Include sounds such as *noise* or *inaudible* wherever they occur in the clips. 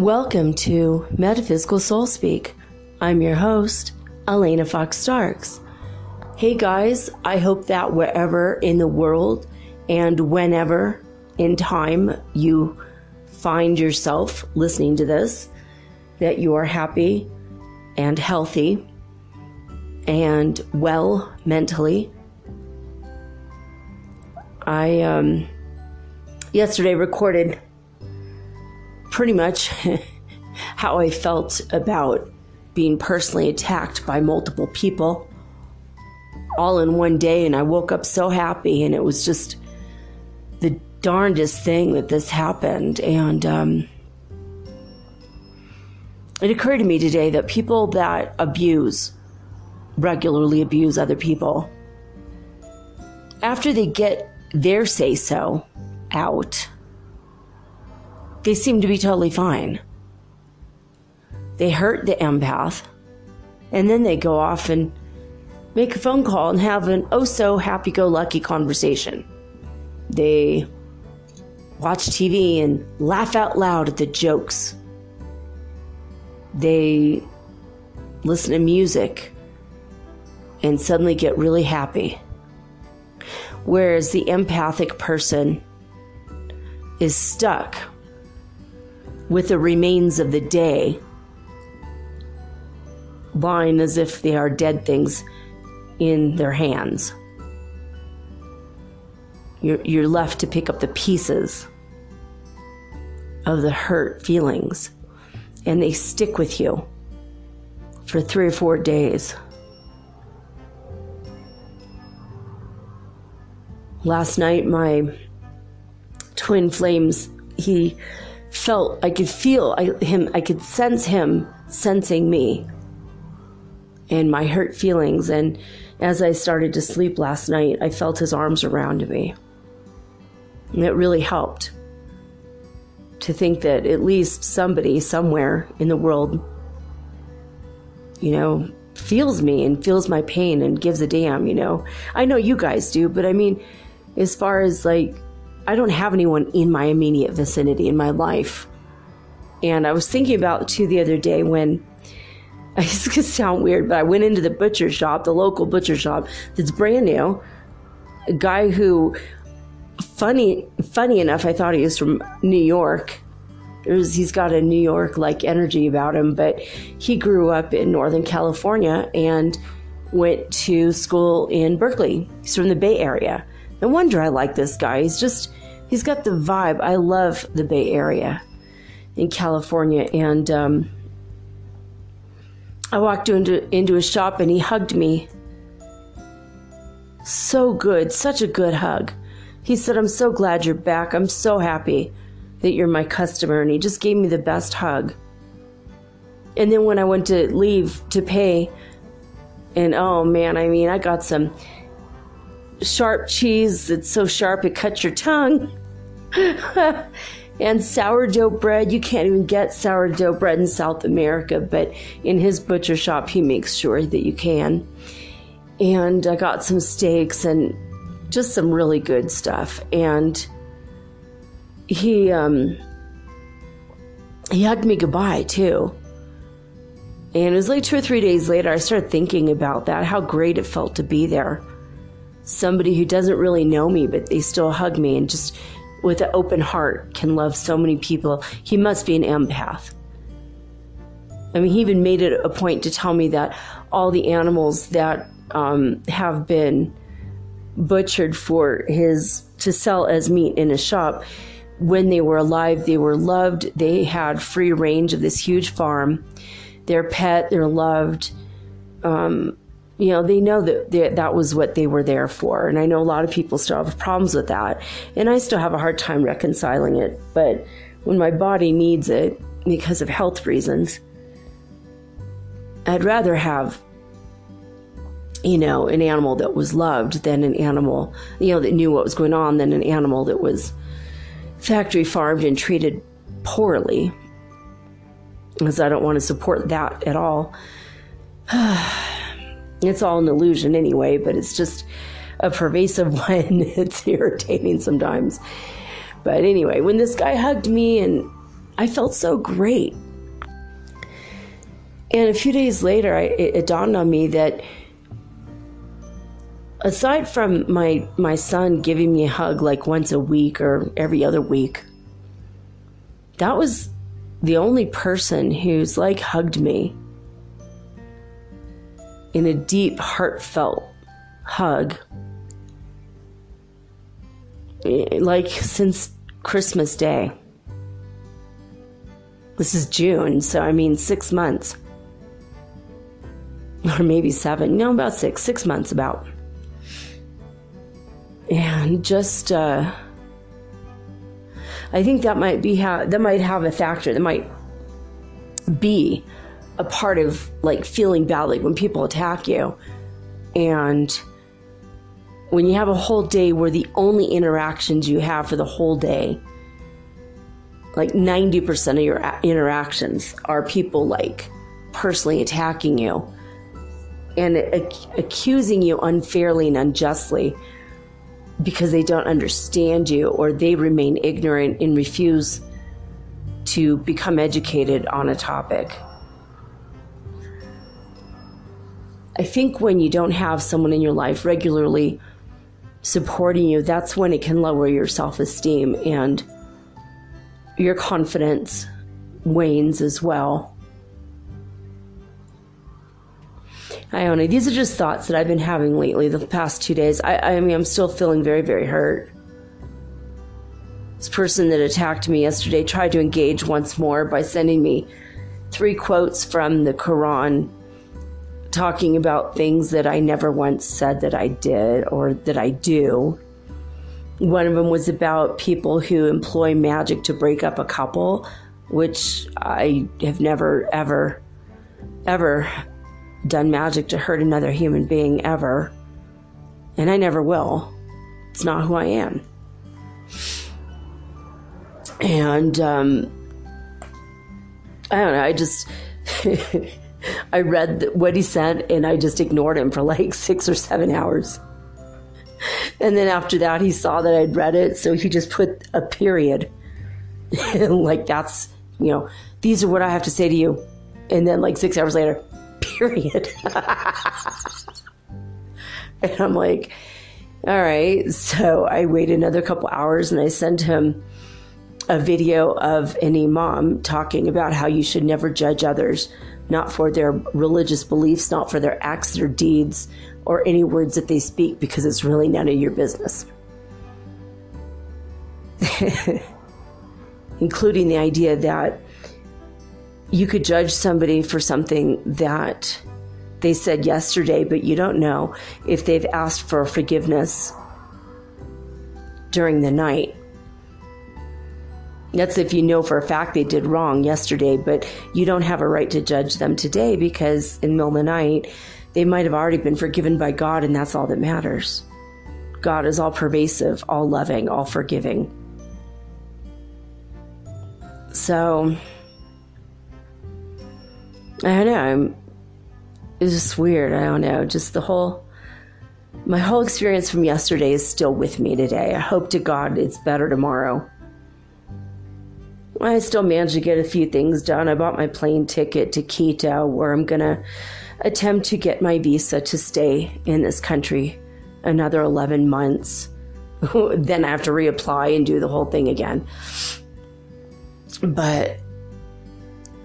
Welcome to Metaphysical Soul Speak. I'm your host, Alanna Fox Starks. Hey guys, I hope that wherever in the world and whenever in time you find yourself listening to this, that you are happy and healthy and well mentally. I um, yesterday recorded pretty much *laughs* how I felt about being personally attacked by multiple people all in one day. And I woke up so happy, and it was just the darndest thing that this happened. And um, it occurred to me today that people that abuse, regularly abuse other people, after they get their say so out, they seem to be totally fine. They hurt the empath, and then they go off and make a phone call and have an oh so happy go lucky conversation. They watch TV and laugh out loud at the jokes. They listen to music and suddenly get really happy. Whereas the empathic person is stuck with the remains of the day, lying as if they are dead things in their hands. You're, you're left to pick up the pieces of the hurt feelings, and they stick with you for three or four days. Last night, my twin flames, he felt, I could feel him, I could sense him sensing me and my hurt feelings. And as I started to sleep last night, I felt his arms around me. And it really helped to think that at least somebody somewhere in the world, you know, feels me and feels my pain and gives a damn, you know. I know you guys do, but I mean, as far as like I don't have anyone in my immediate vicinity in my life. And I was thinking about too the other day when *laughs* it's gonna sound weird, but I went into the butcher shop, the local butcher shop that's brand new. A guy who, funny, funny enough, I thought he was from New York. He's got a New York like energy about him, but he grew up in Northern California and went to school in Berkeley. He's from the Bay Area. No wonder I like this guy. He's just he's got the vibe. I love the Bay Area in California, and um, I walked into into a shop and he hugged me. So good, such a good hug. He said, "I'm so glad you're back. I'm so happy that you're my customer," and he just gave me the best hug. And then when I went to leave to pay, and oh man, I mean, I got some sharp cheese that's so sharp it cuts your tongue. *laughs* and sourdough bread. You can't even get sourdough bread in South America, but in his butcher shop, he makes sure that you can. And I got some steaks and just some really good stuff. And he um, he hugged me goodbye too. And it was like two or three days later, I started thinking about that, how great it felt to be there. Somebody who doesn't really know me, but they still hug me and just with an open heart can love so many people. He must be an empath. I mean, he even made it a point to tell me that all the animals that um, have been butchered for his to sell as meat in a shop, when they were alive, they were loved. They had free range of this huge farm. Their pet, they're loved. Um, you know, they know that that was what they were there for. And I know a lot of people still have problems with that. And I still have a hard time reconciling it. But when my body needs it because of health reasons, I'd rather have, you know, an animal that was loved than an animal, you know, that knew what was going on than an animal that was factory farmed and treated poorly. Because I don't want to support that at all. *sighs* It's all an illusion anyway, but it's just a pervasive *laughs* one. it's irritating sometimes. But anyway, when this guy hugged me and I felt so great. And a few days later, I, it, it dawned on me that aside from my my son giving me a hug like once a week or every other week, that was the only person who's like hugged me in a deep, heartfelt hug. Like since Christmas Day. This is June, so I mean, six months. *laughs* Or maybe seven. No, about six. Six months, about. And just, uh, I think that might be how, that might have a factor. That might be a part of like feeling badly when people attack you. And when you have a whole day where the only interactions you have for the whole day, like 90% of your interactions are people like personally attacking you and ac- accusing you unfairly and unjustly because they don't understand you or they remain ignorant and refuse to become educated on a topic. I think when you don't have someone in your life regularly supporting you, that's when it can lower your self esteem and your confidence wanes as well. Iona, these are just thoughts that I've been having lately, the past two days. I, I mean, I'm still feeling very, very hurt. This person that attacked me yesterday tried to engage once more by sending me three quotes from the Quran talking about things that I never once said that I did or that I do. One of them was about people who employ magic to break up a couple, which I have never, ever, ever done magic to hurt another human being ever. And I never will. It's not who I am. And um, I don't know, I just. *laughs* I read what he sent and I just ignored him for like six or seven hours. And then after that, he saw that I'd read it, so he just put a period. like, that's, you know, these are what I have to say to you. And then, like, six hours later, period. *laughs* and I'm like, all right. So I waited another couple hours and I sent him a video of an imam talking about how you should never judge others not for their religious beliefs, not for their acts, their deeds, or any words that they speak, because it's really none of your business. *laughs* Including the idea that you could judge somebody for something that they said yesterday, but you don't know if they've asked for forgiveness during the night. That's if you know for a fact they did wrong yesterday, but you don't have a right to judge them today because in the middle of the night, they might have already been forgiven by God, and that's all that matters. God is all pervasive, all loving, all forgiving. So, I don't know. I'm, it's just weird. I don't know. Just the whole, my whole experience from yesterday is still with me today. I hope to God it's better tomorrow. I still managed to get a few things done. I bought my plane ticket to Quito, where I'm going to attempt to get my visa to stay in this country another 11 months. *laughs* then I have to reapply and do the whole thing again. But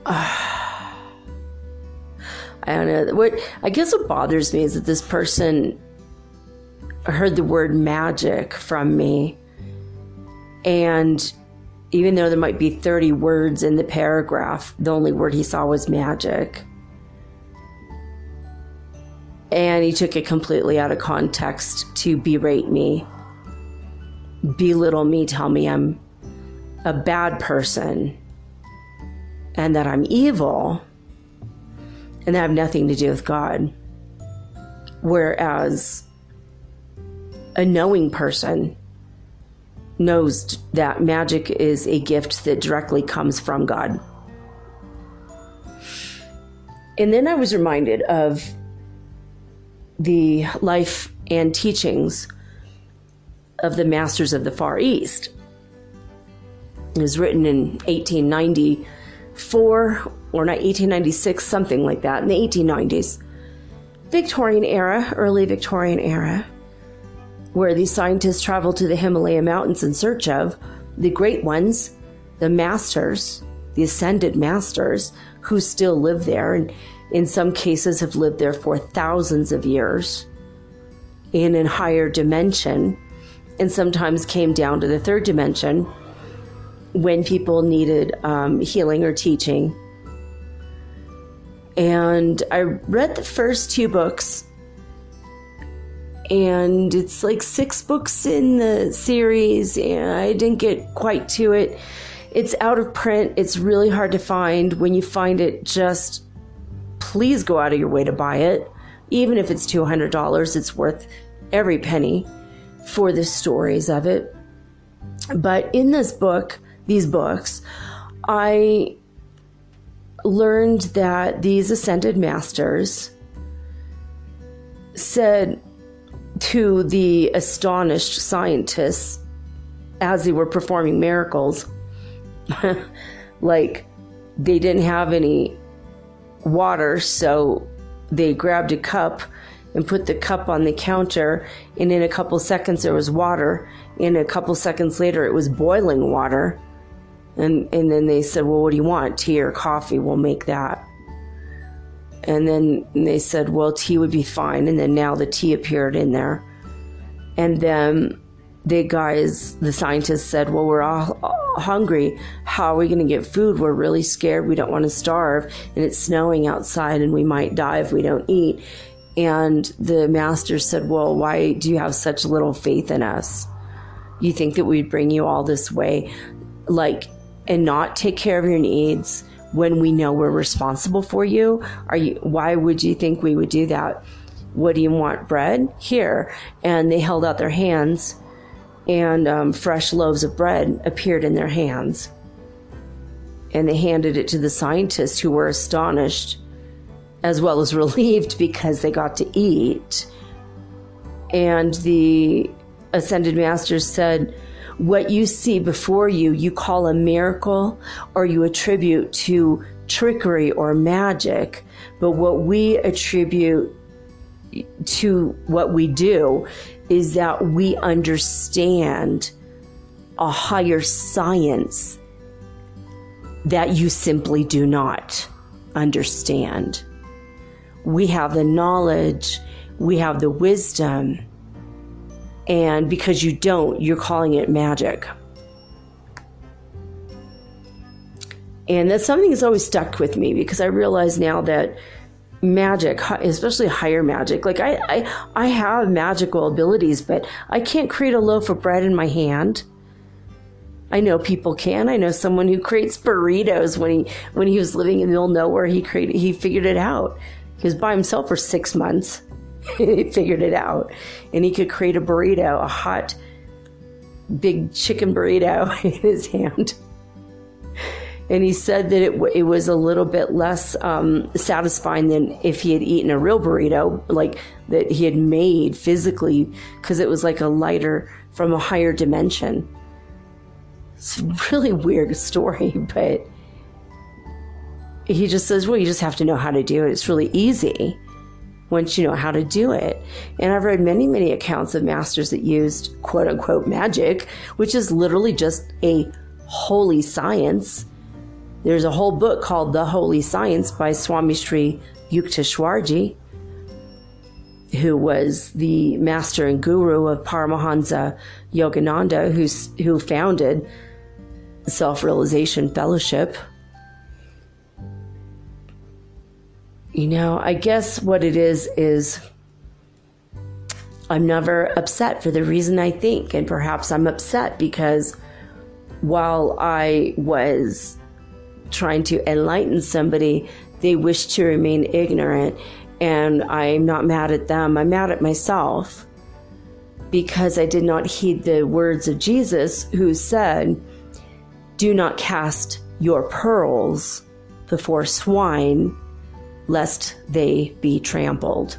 uh, I don't know. What I guess what bothers me is that this person heard the word magic from me and even though there might be 30 words in the paragraph, the only word he saw was magic. And he took it completely out of context to berate me, belittle me, tell me I'm a bad person and that I'm evil and that have nothing to do with God. Whereas a knowing person knows that magic is a gift that directly comes from God. And then I was reminded of the life and teachings of the masters of the Far East. It was written in 1894 or not 1896, something like that, in the 1890s. Victorian era, early Victorian era, where these scientists travel to the Himalaya mountains in search of the great ones, the masters, the ascended masters who still live there and in some cases have lived there for thousands of years in a higher dimension and sometimes came down to the third dimension when people needed um, healing or teaching. And I read the first two books, and it's like six books in the series, and I didn't get quite to it. It's out of print, it's really hard to find. When you find it, just please go out of your way to buy it. Even if it's $200, it's worth every penny for the stories of it. But in this book, these books, I learned that these ascended masters said to the astonished scientists as they were performing miracles, *laughs* like they didn't have any water, so they grabbed a cup and put the cup on the counter, and in a couple seconds there was water. and a couple seconds later, it was boiling water. And, and then they said, Well, what do you want? Tea or coffee? We'll make that. And then they said, Well, tea would be fine. And then now the tea appeared in there. And then the guys, the scientists said, Well, we're all hungry. How are we going to get food? We're really scared. We don't want to starve. And it's snowing outside and we might die if we don't eat. And the master said, Well, why do you have such little faith in us? You think that we'd bring you all this way, like, and not take care of your needs when we know we're responsible for you? Are you, why would you think we would do that? What do you want? Bread? Here. And they held out their hands, and um, fresh loaves of bread appeared in their hands. And they handed it to the scientists who were astonished as well as *laughs* relieved because they got to eat. And the ascended masters said, What you see before you, you call a miracle or you attribute to trickery or magic. But what we attribute to what we do is that we understand a higher science that you simply do not understand we have the knowledge, we have the wisdom, and because you don't, you're calling it magic. And that's something that's always stuck with me because I realize now that magic, especially higher magic, like I, I, I have magical abilities, but I can't create a loaf of bread in my hand. I know people can. I know someone who creates burritos when he when he was living in the middle nowhere. He created he figured it out. He was by himself for six months. *laughs* he figured it out. And he could create a burrito, a hot, big chicken burrito *laughs* in his hand. And he said that it, it was a little bit less um, satisfying than if he had eaten a real burrito, like that he had made physically, because it was like a lighter from a higher dimension. It's a really weird story, *laughs* but he just says, well, you just have to know how to do it. It's really easy once you know how to do it. And I've read many, many accounts of masters that used quote unquote magic, which is literally just a holy science. There's a whole book called The Holy Science by Swami Sri Yukteswarji, who was the master and guru of Paramahansa Yogananda, who's, who founded Self Realization Fellowship You know, I guess what it is is I'm never upset for the reason I think. And perhaps I'm upset because while I was trying to enlighten somebody, they wish to remain ignorant. And I'm not mad at them, I'm mad at myself because I did not heed the words of Jesus, who said, Do not cast your pearls before swine lest they be trampled.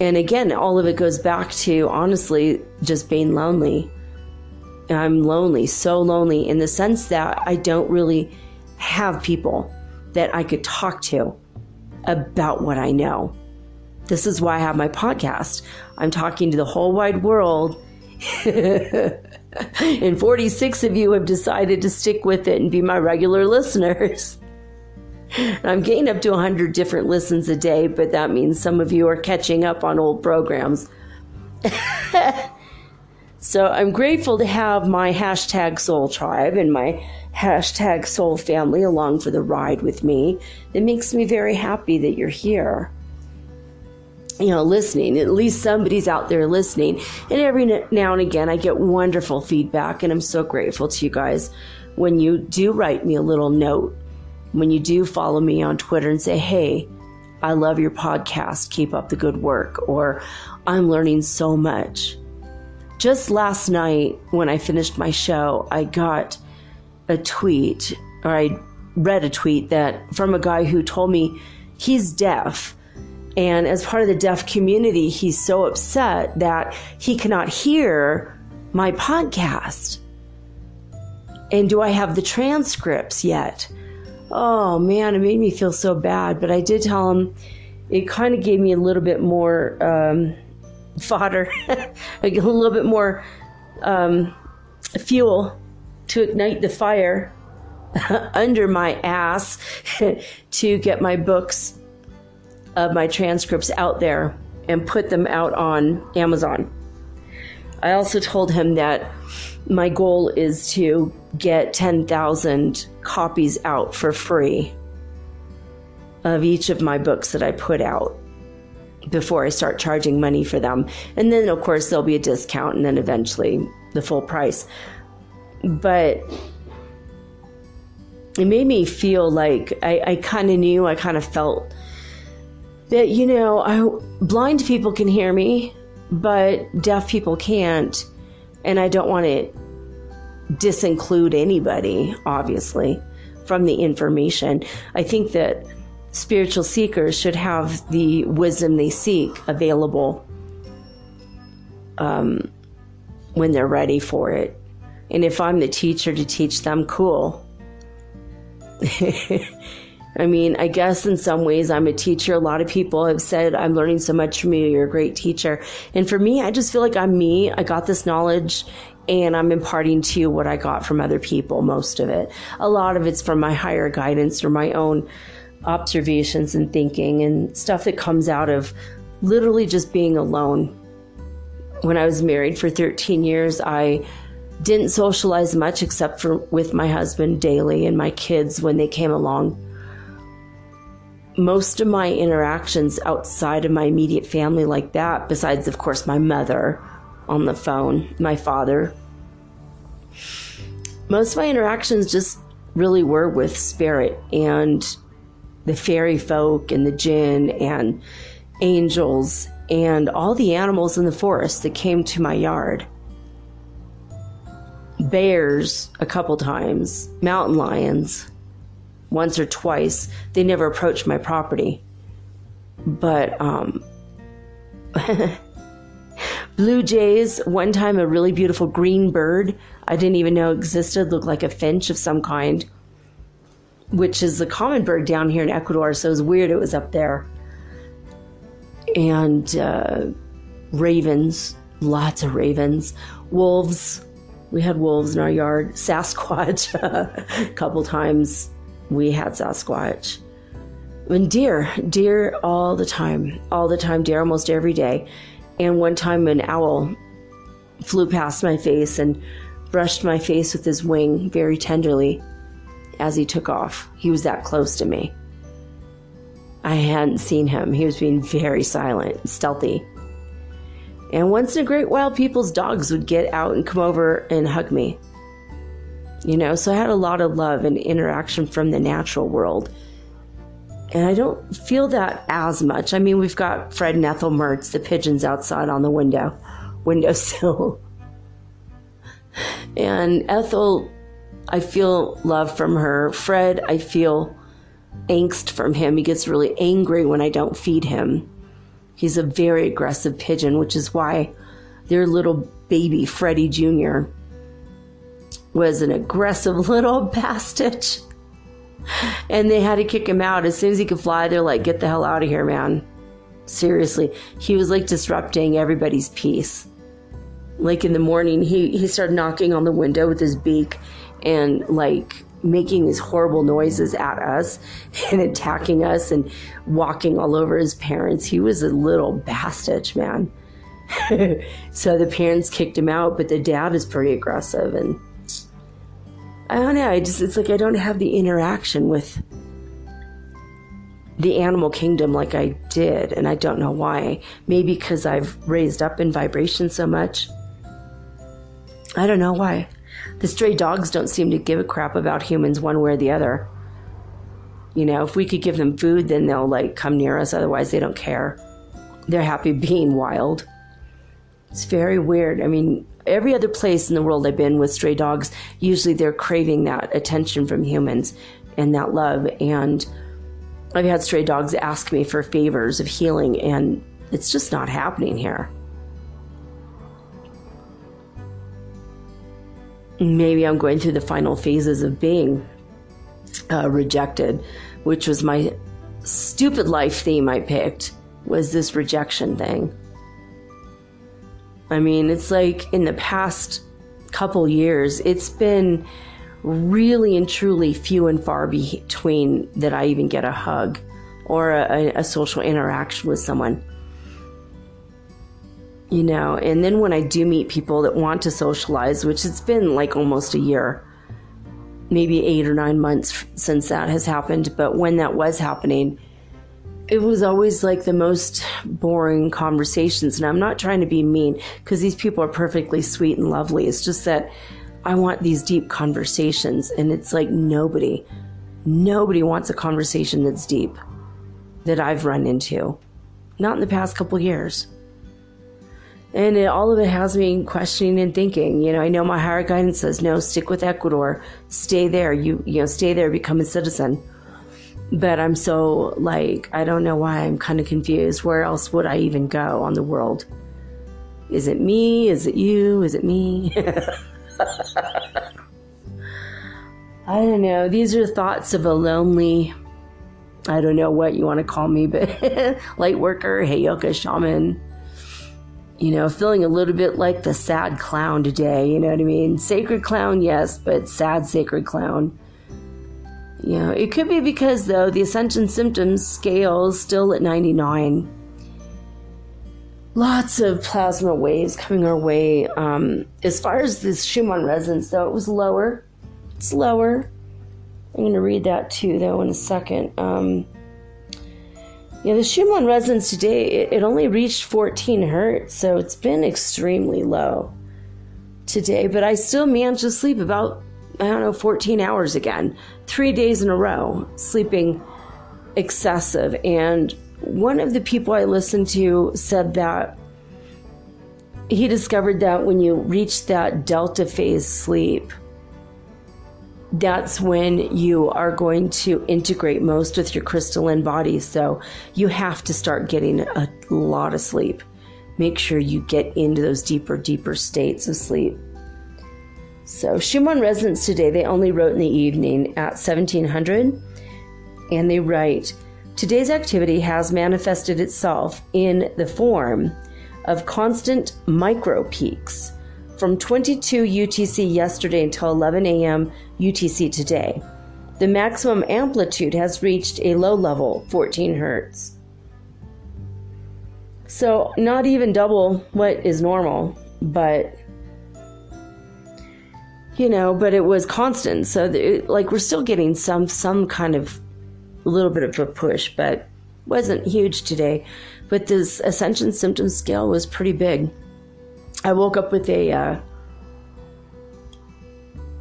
And again, all of it goes back to honestly just being lonely. I'm lonely, so lonely in the sense that I don't really have people that I could talk to about what I know. This is why I have my podcast. I'm talking to the whole wide world. *laughs* *laughs* and 46 of you have decided to stick with it and be my regular listeners. *laughs* I'm getting up to 100 different listens a day, but that means some of you are catching up on old programs. *laughs* so I'm grateful to have my hashtag soul tribe and my hashtag soul family along for the ride with me. It makes me very happy that you're here. You know, listening. At least somebody's out there listening. And every now and again, I get wonderful feedback, and I'm so grateful to you guys when you do write me a little note when you do follow me on Twitter and say, hey, I love your podcast, keep up the good work, or I'm learning so much. Just last night, when I finished my show, I got a tweet, or I read a tweet that from a guy who told me he's deaf. And as part of the deaf community, he's so upset that he cannot hear my podcast. And do I have the transcripts yet? oh man, it made me feel so bad. But I did tell him it kind of gave me a little bit more um, *laughs* fodder, *laughs* a little bit more um, fuel to ignite the fire *laughs* under my ass to get my books of my transcripts out there and put them out on Amazon. I also told him that my goal is to get 10,000 copies out for free of each of my books that I put out before I start charging money for them. And then, of course, there'll be a discount and then eventually the full price. But it made me feel like I, I kind of knew, I kind of felt that, you know, I, blind people can hear me, but deaf people can't. And I don't want to disinclude anybody, obviously, from the information. I think that spiritual seekers should have the wisdom they seek available um, when they're ready for it. And if I'm the teacher to teach them, cool. *laughs* I mean, I guess in some ways I'm a teacher. A lot of people have said, I'm learning so much from you. You're a great teacher. And for me, I just feel like I'm me. I got this knowledge and I'm imparting to you what I got from other people, most of it. A lot of it's from my higher guidance or my own observations and thinking and stuff that comes out of literally just being alone. When I was married for 13 years, I didn't socialize much except for with my husband daily and my kids when they came along. Most of my interactions outside of my immediate family, like that, besides, of course, my mother, on the phone, my father. Most of my interactions just really were with spirit and the fairy folk and the jinn and angels and all the animals in the forest that came to my yard. Bears a couple times, mountain lions once or twice. They never approached my property. But um *laughs* Blue jays, one time a really beautiful green bird I didn't even know existed, looked like a finch of some kind, which is a common bird down here in Ecuador, so it was weird it was up there. And uh, ravens, lots of ravens, wolves. We had wolves in our yard, *laughs* Sasquatch, *laughs* a couple times we had Sasquatch. And deer, deer all the time, all the time, deer almost every day. And one time an owl flew past my face and brushed my face with his wing very tenderly as he took off. He was that close to me. I hadn't seen him. He was being very silent stealthy. And once in a great while, people's dogs would get out and come over and hug me. You know, so I had a lot of love and interaction from the natural world. And I don't feel that as much. I mean, we've got Fred and Ethel Mertz, the pigeons outside on the window, *laughs* windowsill. and Ethel, I feel love from her. Fred, I feel angst from him. He gets really angry when I don't feed him. He's a very aggressive pigeon, which is why their little baby, Freddie Jr., was an aggressive *laughs* little bastard. And they had to kick him out as soon as he could fly. They're like, get the hell out of here, man. Seriously. He was like disrupting everybody's peace. Like in the morning, he, he started knocking on the window with his beak and like making these horrible noises at us *laughs* and attacking us and walking all over his parents. He was a little bastard, man. *laughs* so the parents kicked him out, but the dad is pretty aggressive and I don't know, I just it's like I don't have the interaction with the animal kingdom like I did, and I don't know why. Maybe because I've raised up in vibration so much. I don't know why. The stray dogs don't seem to give a crap about humans one way or the other. You know, if we could give them food, then they'll like come near us, otherwise, they don't care. They're happy being wild. It's very weird. I mean, every other place in the world I've been with stray dogs, usually they're craving that attention from humans and that love. And I've had stray dogs ask me for favors of healing, and it's just not happening here. Maybe I'm going through the final phases of being uh, rejected, which was my stupid life theme I picked was this rejection thing. I mean, it's like in the past couple years, it's been really and truly few and far between that I even get a hug or a, a social interaction with someone. You know, and then when I do meet people that want to socialize, which it's been like almost a year, maybe eight or nine months since that has happened, but when that was happening, it was always like the most boring conversations. And I'm not trying to be mean because these people are perfectly sweet and lovely. It's just that I want these deep conversations. And it's like nobody, nobody wants a conversation that's deep that I've run into. Not in the past couple years. And it, all of it has me questioning and thinking. You know, I know my higher guidance says, no, stick with Ecuador. Stay there. You, you know, stay there, become a citizen but I'm so like, I don't know why I'm kind of confused. Where else would I even go on the world? Is it me? Is it you? Is it me? *laughs* I don't know. These are thoughts of a lonely, I don't know what you want to call me, but *laughs* light worker, heyoka shaman. You know, feeling a little bit like the sad clown today. You know what I mean? Sacred clown, yes, but sad sacred clown. You know, it could be because though the ascension symptoms scale is still at 99. Lots of plasma waves coming our way. Um, as far as this Schumann resonance, though, it was lower. It's lower. I'm going to read that too, though, in a second. Um, yeah, the Schumann resonance today, it, it only reached 14 hertz, so it's been extremely low today, but I still managed to sleep about I don't know, 14 hours again, three days in a row, sleeping excessive. And one of the people I listened to said that he discovered that when you reach that delta phase sleep, that's when you are going to integrate most with your crystalline body. So you have to start getting a lot of sleep. Make sure you get into those deeper, deeper states of sleep. So Schumann resonance today, they only wrote in the evening at 1700, and they write, Today's activity has manifested itself in the form of constant micro peaks from 22 UTC yesterday until 11 a.m. UTC today. The maximum amplitude has reached a low level, 14 hertz. So, not even double what is normal, but you know, but it was constant. So, like, we're still getting some some kind of a little bit of a push, but wasn't huge today. But this ascension symptom scale was pretty big. I woke up with a uh,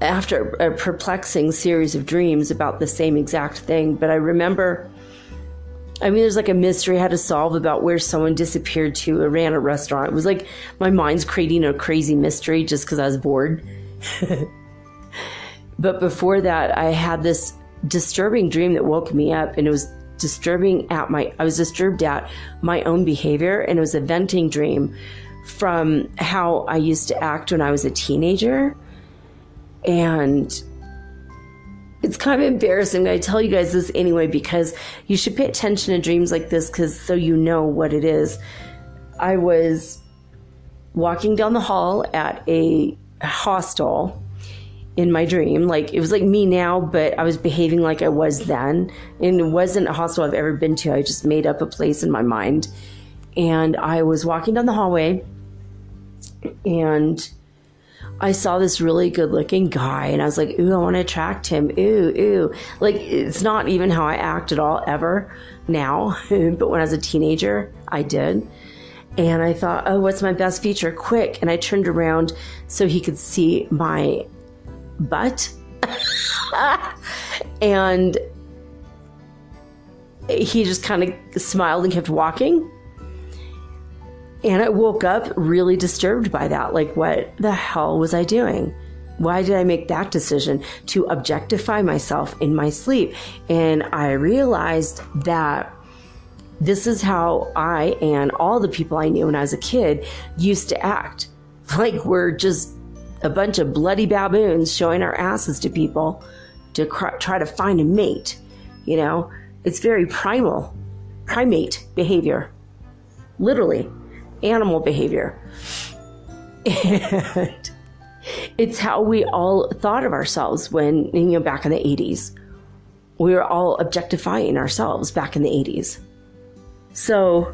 after a perplexing series of dreams about the same exact thing. But I remember. I mean, there's like a mystery I had to solve about where someone disappeared to. I ran a restaurant. It was like my mind's creating a crazy mystery just because I was bored. *laughs* but before that, I had this disturbing dream that woke me up, and it was disturbing at my, I was disturbed at my own behavior, and it was a venting dream from how I used to act when I was a teenager. And it's kind of embarrassing. I tell you guys this anyway because you should pay attention to dreams like this because so you know what it is. I was walking down the hall at a hostel in my dream. Like it was like me now, but I was behaving like I was then. And it wasn't a hostel I've ever been to. I just made up a place in my mind. And I was walking down the hallway and I saw this really good looking guy and I was like, ooh, I want to attract him. Ooh, ooh. Like, it's not even how I act at all ever now. *laughs* but when I was a teenager, I did. And I thought, oh, what's my best feature? Quick. And I turned around so he could see my butt. *laughs* and he just kind of smiled and kept walking. And I woke up really disturbed by that. Like, what the hell was I doing? Why did I make that decision to objectify myself in my sleep? And I realized that this is how I and all the people I knew when I was a kid used to act. *laughs* Like we're just a bunch of bloody baboons showing our asses to people to cr- try to find a mate. You know, it's very primal, primate behavior. Literally animal behavior. *laughs* And it's how we all thought of ourselves when, you know, back in the 80s. We were all objectifying ourselves back in the 80s. So,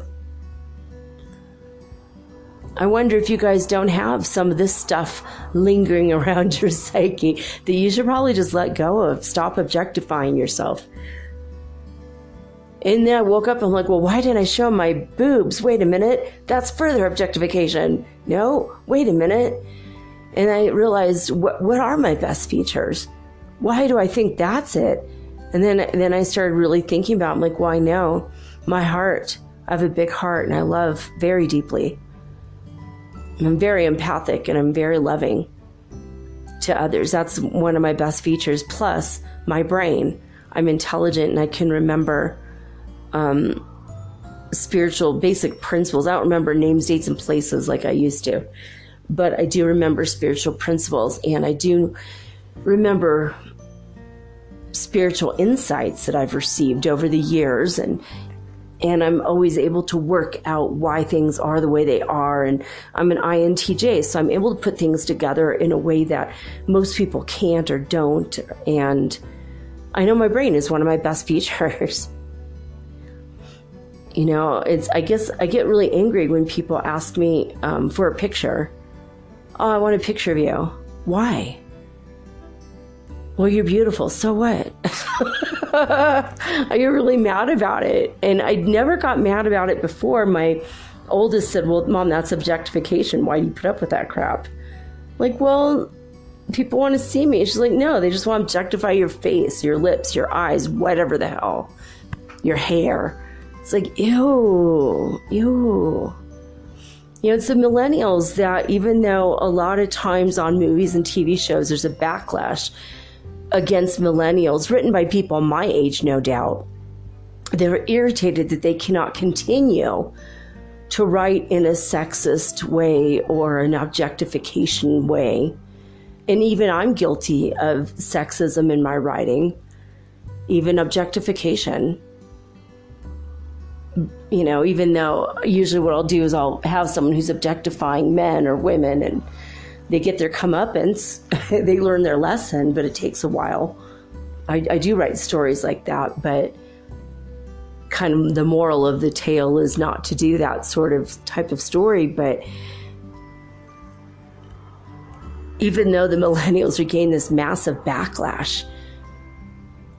I wonder if you guys don't have some of this stuff lingering *laughs* around your psyche that you should probably just let go of. Stop objectifying yourself. And then I woke up and I'm like, well, why didn't I show my boobs? Wait a minute. That's further objectification. No, wait a minute. And I realized, what, what are my best features? Why do I think that's it? And then, then I started really thinking about, I'm like, well, I know my heart. I have a big heart and I love very deeply. I'm very empathic and I'm very loving to others. That's one of my best features. Plus, my brain. I'm intelligent and I can remember um, spiritual basic principles. I don't remember names, dates, and places like I used to, but I do remember spiritual principles, and I do remember spiritual insights that I've received over the years, and and I'm always able to work out why things are the way they are. And I'm an INTJ, so I'm able to put things together in a way that most people can't or don't. And I know my brain is one of my best *laughs* features. You know, it's, I guess I get really angry when people ask me um, for a picture. Oh, I want a picture of you. Why? Well, you're beautiful. So what? *laughs* I get really mad about it. And I never got mad about it before. My oldest said, Well, mom, that's objectification. Why do you put up with that crap? Like, well, people want to see me. She's like, No, they just want to objectify your face, your lips, your eyes, whatever the hell, your hair. It's like, ew, ew. You know, it's the millennials that, even though a lot of times on movies and TV shows there's a backlash against millennials, written by people my age, no doubt, they're irritated that they cannot continue to write in a sexist way or an objectification way. And even I'm guilty of sexism in my writing, even objectification you know, even though usually what I'll do is I'll have someone who's objectifying men or women and they get their comeuppance, *laughs* they learn their lesson, but it takes a while. I, I do write stories like that, but kind of the moral of the tale is not to do that sort of type of story. But even though the *laughs* millennials are getting this massive backlash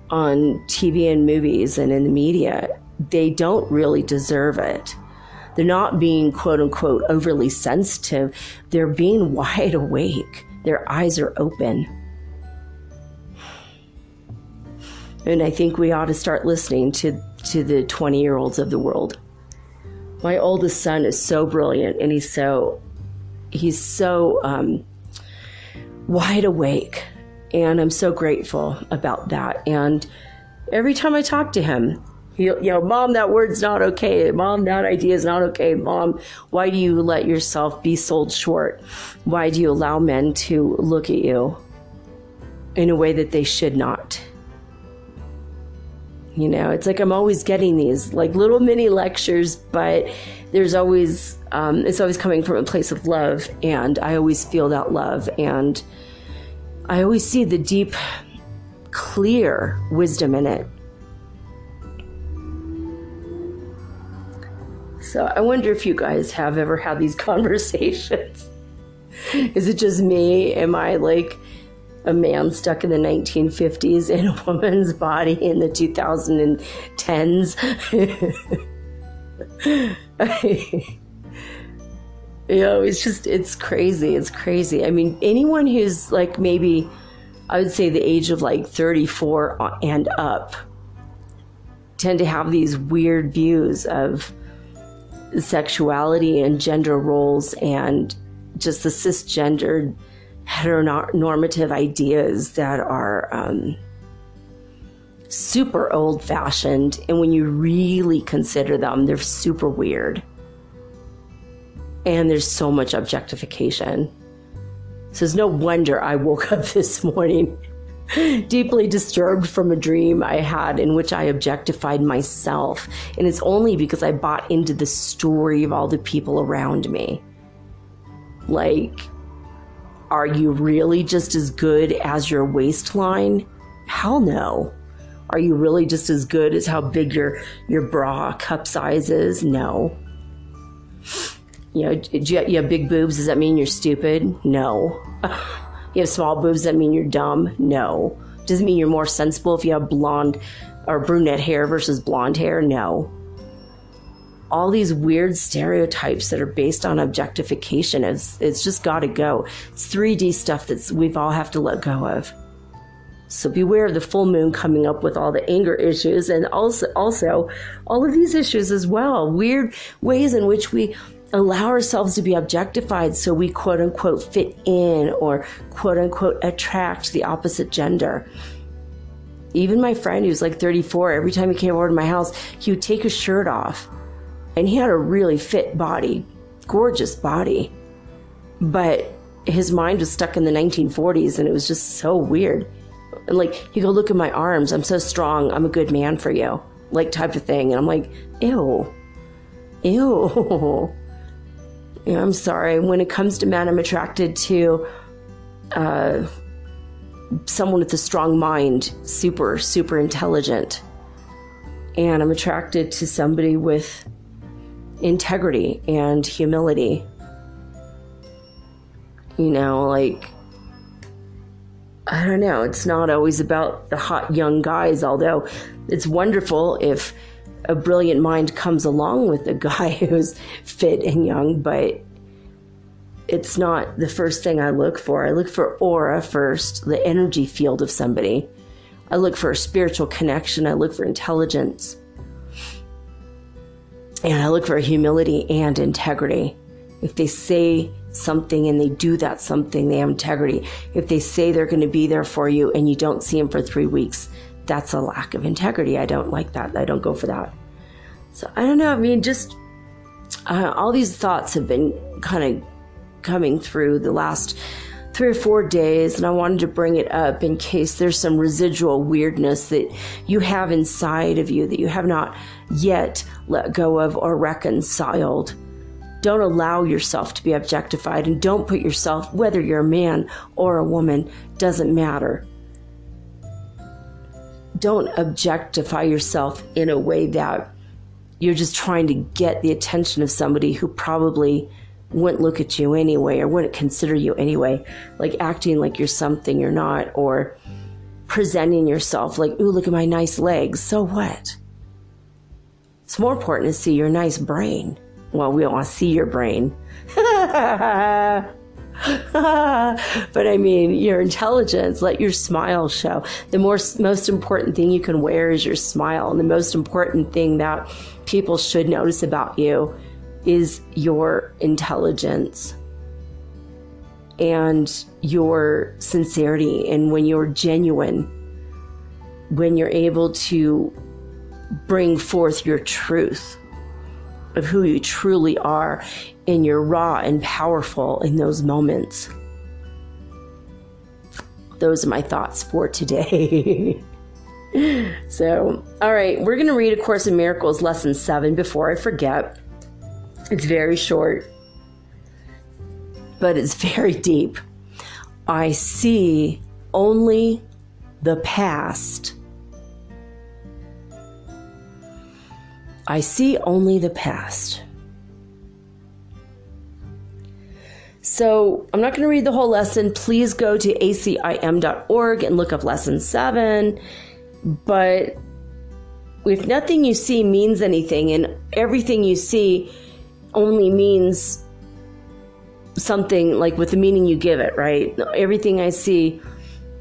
on TV and movies and in the media, they don't really deserve it. They're not being quote unquote overly sensitive. They're being wide awake. Their eyes are open. And I think we ought to start listening to, to the 20 year olds of the world. My oldest son is so brilliant and he's so, he's so um, wide awake. And I'm so grateful about that. And every time I talk to him, you, you know, mom, that word's not okay. Mom, that idea is not okay. Mom, why do you let yourself be sold short? Why do you allow men to look at you in a way that they should not. You know, it's like I'm always getting these like little mini lectures, but there's always, um, it's always coming from a place of love, and I always feel that love, and I always see the deep, clear wisdom in it. So I wonder if you guys have ever had these *laughs* conversations. Is it just me? Am I like a man stuck in the 1950s in a woman's body in the 2010s? *laughs* you know, it's just, it's crazy. It's crazy. I mean, anyone who's like maybe, I would say the age of like 34 and up tend to have these weird views of sexuality and gender roles and just the cisgendered heteronormative ideas that are um, super old fashioned. And when you really consider them, they're super weird. And there's so much objectification. So it's no wonder I woke up *laughs* this morning deeply disturbed from a dream I had in which I objectified myself. And it's only because I bought into the story of all the people around me. Like, are you really just as good as your waistline? Hell no. Are you really just as good as how big your, your bra cup size is? No. You know, do you, you have big boobs? Does that mean you're stupid? No. *laughs* you have small boobs, that mean you're dumb? No. Does it mean you're more sensible if you have blonde or brunette hair versus blonde hair? No. All these weird stereotypes that are based on objectification, it's, it's just got to go. It's 3D stuff that we've all have to let go of. So beware of the full moon coming up with all the anger issues and also also all of these issues as well. Weird ways in which we allow ourselves to be objectified so we quote unquote fit in or quote unquote attract the opposite gender. Even my friend who's like 34, every time he came over to my house, he would take his shirt off. And he had a really fit body, gorgeous body. But his mind was stuck in the 1940s and it was just so weird. And like, he'd go, Look at my arms. I'm so strong. I'm a good man for you. Like, type of thing. And I'm like, Ew. Ew. *laughs* You know, I'm sorry. When it comes to men, I'm attracted to uh, someone with a strong mind, super, super intelligent. And I'm attracted to somebody with integrity and humility. You know, like, I don't know. It's not always about the hot young guys, although it's wonderful if a brilliant mind comes along with a guy *laughs* who's fit and young, but it's not the first thing I look for. I look for aura first, the energy field of somebody. I look for a spiritual connection. I look for intelligence. And I look for humility and integrity. If they say something and they do that something, they have integrity. If they say they're going to be there for you and you don't see them for three weeks, that's a lack of integrity. I don't like that. I don't go for that. So I don't know. I mean, just uh, all these thoughts have been kind of coming through the last three or four days, and I wanted to bring it up in case there's some residual weirdness that you have inside of you that you have not yet let go of or reconciled. Don't allow yourself to be objectified and don't put yourself, whether you're a man or a woman, doesn't matter don't objectify yourself in a way that you're just trying to get the attention of somebody who probably wouldn't look at you anyway or wouldn't consider you anyway. Like acting like you're something you're not or presenting yourself like, ooh, look at my nice legs. So what? It's more important to see your nice brain. Well, we don't want to see your brain. *laughs* *laughs* but I mean, your intelligence, let your smile show. The more, most important thing you can wear is your smile. And the most important thing that people should notice about you is your intelligence and your sincerity. And when you're genuine, when you're able to bring forth your truth of who you truly are and you're raw and powerful in those moments. those are my thoughts for today. *laughs* so, all right, we're going to read A Course in Miracles, Lesson 7, before I forget. It's very short, but it's very deep. I see only the past. I see only the past. So I'm not going to read the whole lesson. Please go to acim.org and look up lesson seven. But if nothing you see means anything and everything you see only means something like with the meaning you give it, right? Everything I see,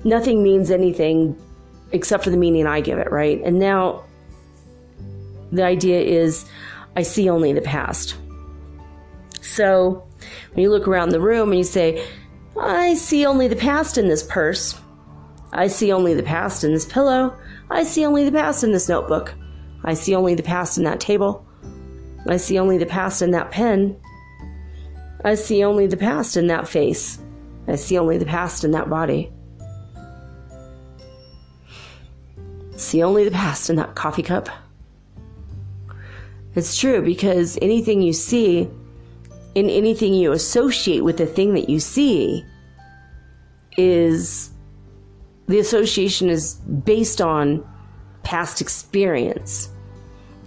nothing means anything except for the meaning I give it, right? And now the idea is I see only the past. So when you look around the room and you say, I see only the past in this purse. I see only the past in this pillow. I see only the past in this notebook. I see only the past in that table. I see only the past in that pen. I see only the past in that face. I see only the past in that body. See only the past in that coffee cup. It's true because anything you see in anything you associate with the thing that you see is the association is based on past experience.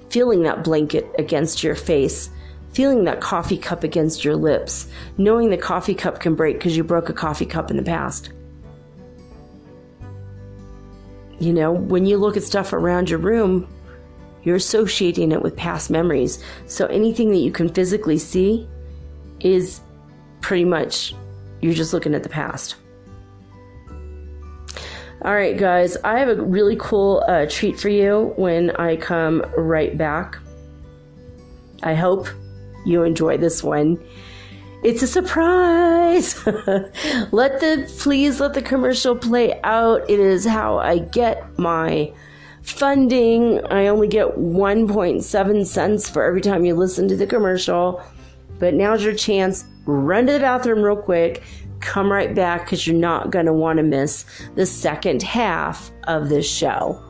Feeling that blanket against your face, feeling that coffee cup against your lips, knowing the coffee cup can break because you broke a coffee cup in the past. You know, when you look at stuff around your room, you're associating it with past memories. So anything that you can physically see is pretty much you're just looking at the past. All right, guys, I have a really cool uh, treat for you when I come right back. I hope you enjoy this one. It's a surprise. *laughs* let the please let the commercial play out. It is how I get my funding. I only get 1.7 cents for every time you listen to the commercial. But now's your chance. Run to the bathroom real quick. Come right back because you're not going to want to miss the second half of this show.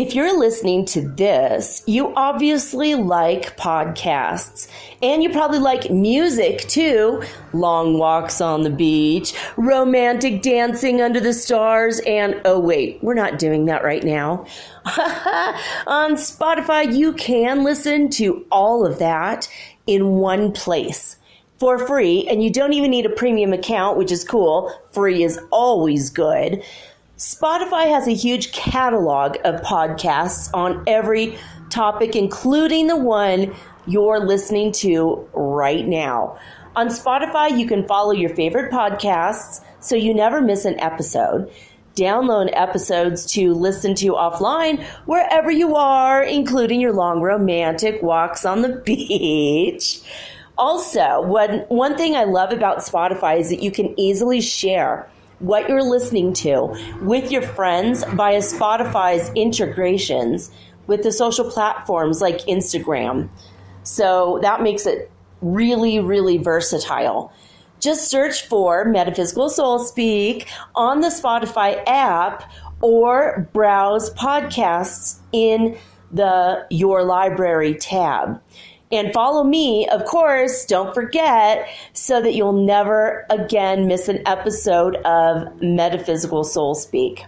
If you're listening to this, you obviously like podcasts and you probably like music too. Long walks on the beach, romantic dancing under the stars, and oh, wait, we're not doing that right now. *laughs* on Spotify, you can listen to all of that in one place for free, and you don't even need a premium account, which is cool. Free is always good. Spotify has a huge catalog of podcasts on every topic, including the one you're listening to right now. On Spotify, you can follow your favorite podcasts so you never miss an episode. Download episodes to listen to offline wherever you are, including your long romantic walks on the *laughs* beach. Also, one, one thing I love about Spotify is that you can easily share what you're listening to with your friends via Spotify's integrations with the social platforms like Instagram. So that makes it really, really versatile. Just search for Metaphysical Soul Speak on the Spotify app or browse podcasts in the Your Library tab. And follow me, of course, don't forget, so that you'll never again miss an episode of Metaphysical Soul Speak.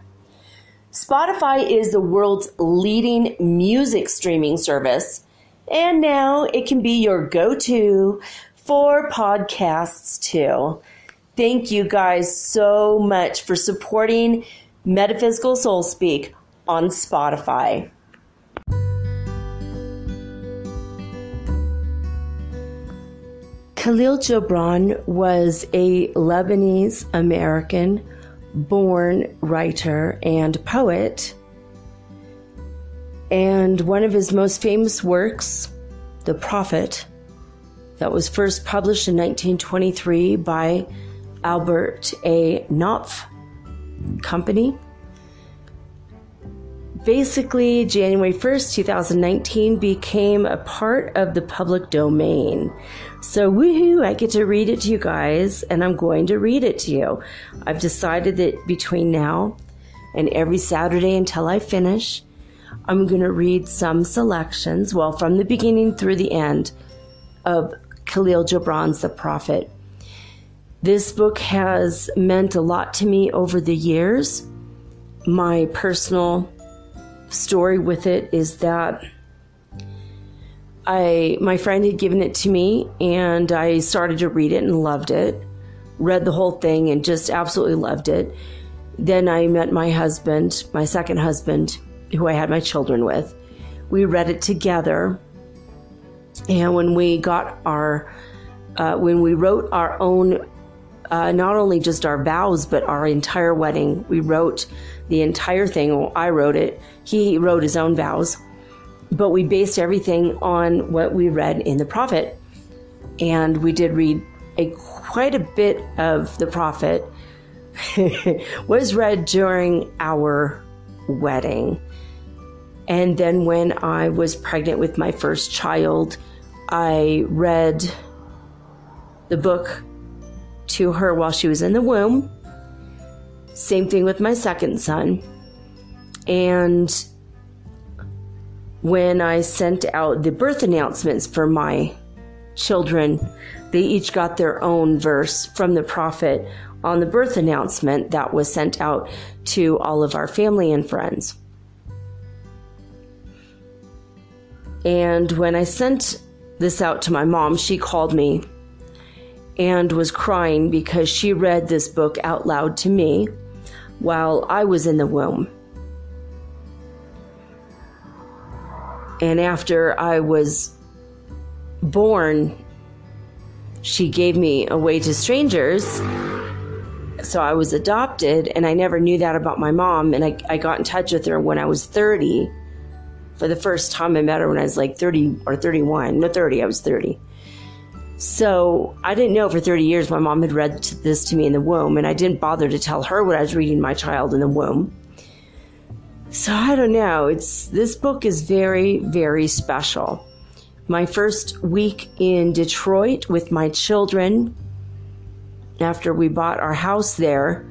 Spotify is the world's leading music streaming service, and now it can be your go to for podcasts too. Thank you guys so much for supporting Metaphysical Soul Speak on Spotify. Kahlil Gibran was a Lebanese American born writer and poet. And one of his most famous works, The Prophet, that was first published in 1923 by Albert A. Knopf Company. basically, January 1st, 2019 became a part of the public domain. So, woohoo, I get to read it to you guys, and I'm going to read it to you. I've decided that between now and every Saturday until I finish, I'm going to read some selections, well, from the beginning through the end of Kahlil Gibran's The Prophet. This book has meant a lot to me over the years. My personal story with it is that I my friend had given it to me and I started to read it and loved it. Read the whole thing and just absolutely loved it. Then I met my husband, my second husband, who I had my children with. We read it together. And when we got our uh, when we wrote our own uh, not only just our vows, but our entire wedding. We wrote the entire thing. Well, I wrote it. He wrote his own vows, but we based everything on what we read in the prophet. And we did read a quite a bit of the prophet *laughs* was read during our wedding. And then when I was pregnant with my first child, I read the book to her while she was in the womb. Same thing with my second son. And when I sent out the birth announcements for my children, they each got their own verse from the prophet on the birth announcement that was sent out to all of our family and friends. And when I sent this out to my mom, she called me and was crying because she read this book out loud to me while I was in the womb. And after I was born, she gave me away to strangers. So I was adopted, and I never knew that about my mom. And I, I got in touch with her when I was 30. For the first time, I met her when I was like 30 or 31. No, 30, I was 30. So I didn't know for 30 years my mom had read this to me in the womb, and I didn't bother to tell her what I was reading my child in the womb. So I don't know. It's this book is very, very special. My first week in Detroit with my children, after we bought our house there,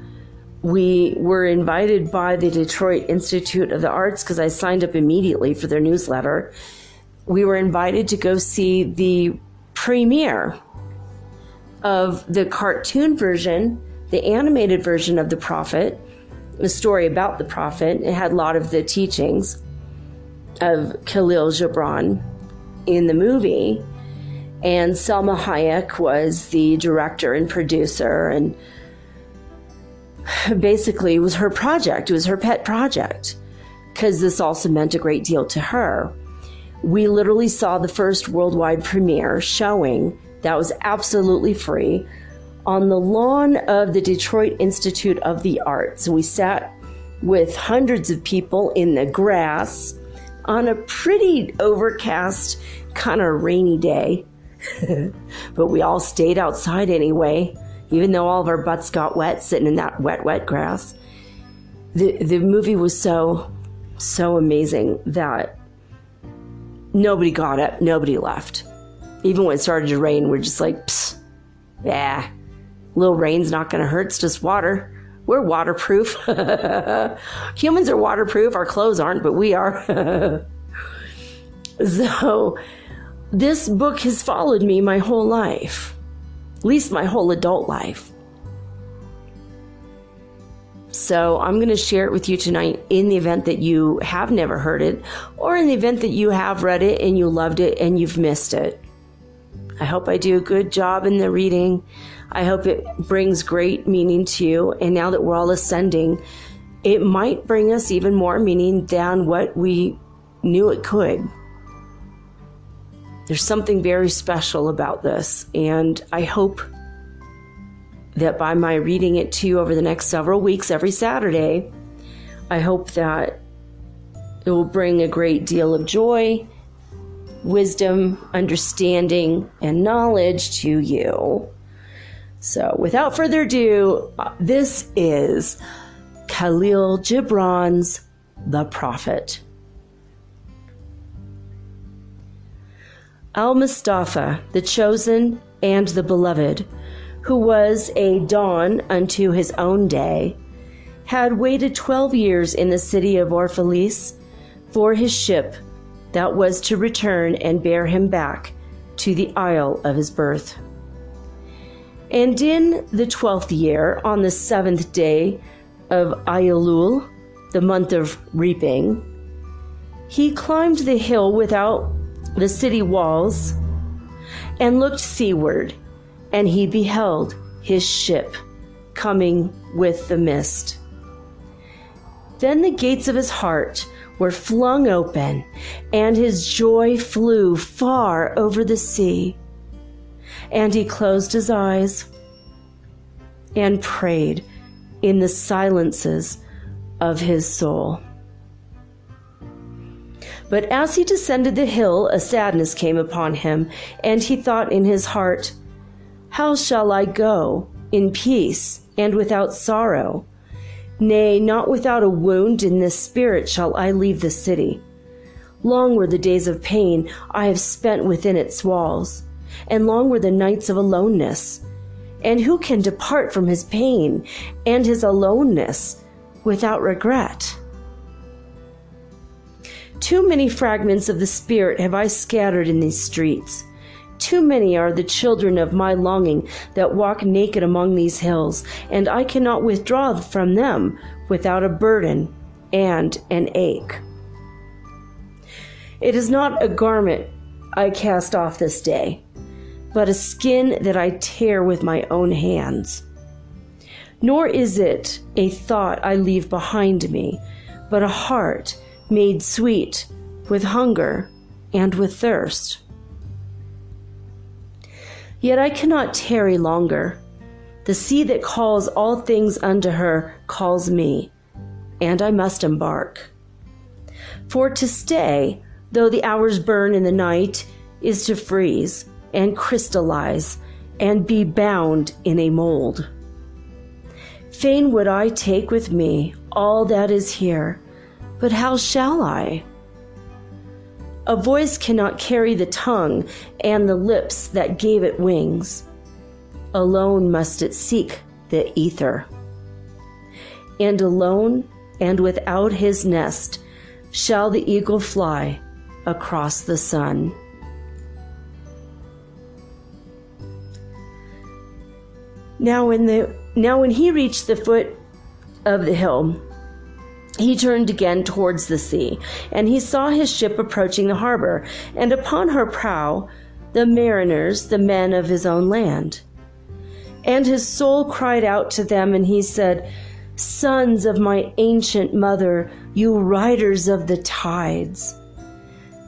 we were invited by the Detroit Institute of the Arts because I signed up immediately for their newsletter. We were invited to go see the premiere of the cartoon version, the animated version of the prophet, the story about the prophet. It had a lot of the teachings of Kahlil Gibran in the movie. And Salma Hayek was the director and producer, and basically, it was her project. It was her pet project because this also meant a great deal to her we literally saw the first worldwide premiere showing that was absolutely free on the lawn of the Detroit Institute of the Arts. We sat with hundreds of people in the grass on a pretty overcast, kind of rainy day. *laughs* but we all stayed outside anyway, even though all of our butts got wet sitting in that wet, wet grass. The, the movie was so, so amazing that nobody got up, nobody left. Even when it started to rain, we're just like, Psst, yeah, little rain's not going to hurt. It's just water. We're waterproof. *laughs* Humans are waterproof. Our clothes aren't, but we are. *laughs* so, this book has followed me my whole life, at least my whole adult life. So I'm going to share it with you tonight in the event that you have never heard it, or in the event that you have read it and you loved it and you've missed it. I hope I do a good job in the reading. I hope it brings great meaning to you. And now that we're all ascending, it might bring us even more meaning than what we knew it could. There's something very special about this, and I hope that by my reading it to you over the next several weeks, every Saturday, I hope that it will bring a great deal of joy, wisdom, understanding, and knowledge to you. So, without further ado, uh, this is Kahlil Gibran's the prophet. Almustafa, the chosen and the beloved, who was a dawn unto his own day, had waited twelve years in the city of Orphalese for his ship that was to return and bear him back to the isle of his birth. And in the twelfth year, on the seventh day of Ielool, the month of reaping, he climbed the hill without the city walls and looked seaward, and he beheld his ship coming with the mist. Then the gates of his heart were flung open, and his joy flew far over the sea. And he closed his eyes and prayed in the silences of his soul. But as he descended the hill, a sadness came upon him, and he thought in his heart, How shall I go in peace and without sorrow? Nay, not without a wound in the spirit shall I leave the city. Long were the days of pain I have spent within its walls, and long were the nights of aloneness. And who can depart from his pain and his aloneness without regret? Too many fragments of the Spirit have I scattered in these streets. Too many are the children of my longing that walk naked among these hills, and I cannot withdraw from them without a burden and an ache. It is not a garment I cast off this day, but a skin that I tear with my own hands. Nor is it a thought I leave behind me, but a heart made sweet with hunger and with thirst. Yet I cannot tarry longer. The sea that calls all things unto her calls me, and I must embark. For to stay, though the hours burn in the night, is to freeze and crystallize and be bound in a mold. Fain would I take with me all that is here but how shall I? A voice cannot carry the tongue and the lips that gave it wings. Alone must it seek the ether. And alone and without his nest shall the eagle fly across the sun. Now when the now when he reached the foot of the hill, he turned again towards the sea, and he saw his ship approaching the harbor, and upon her prow the mariners, the men of his own land. And his soul cried out to them, and he said, Sons of my ancient mother, you riders of the tides.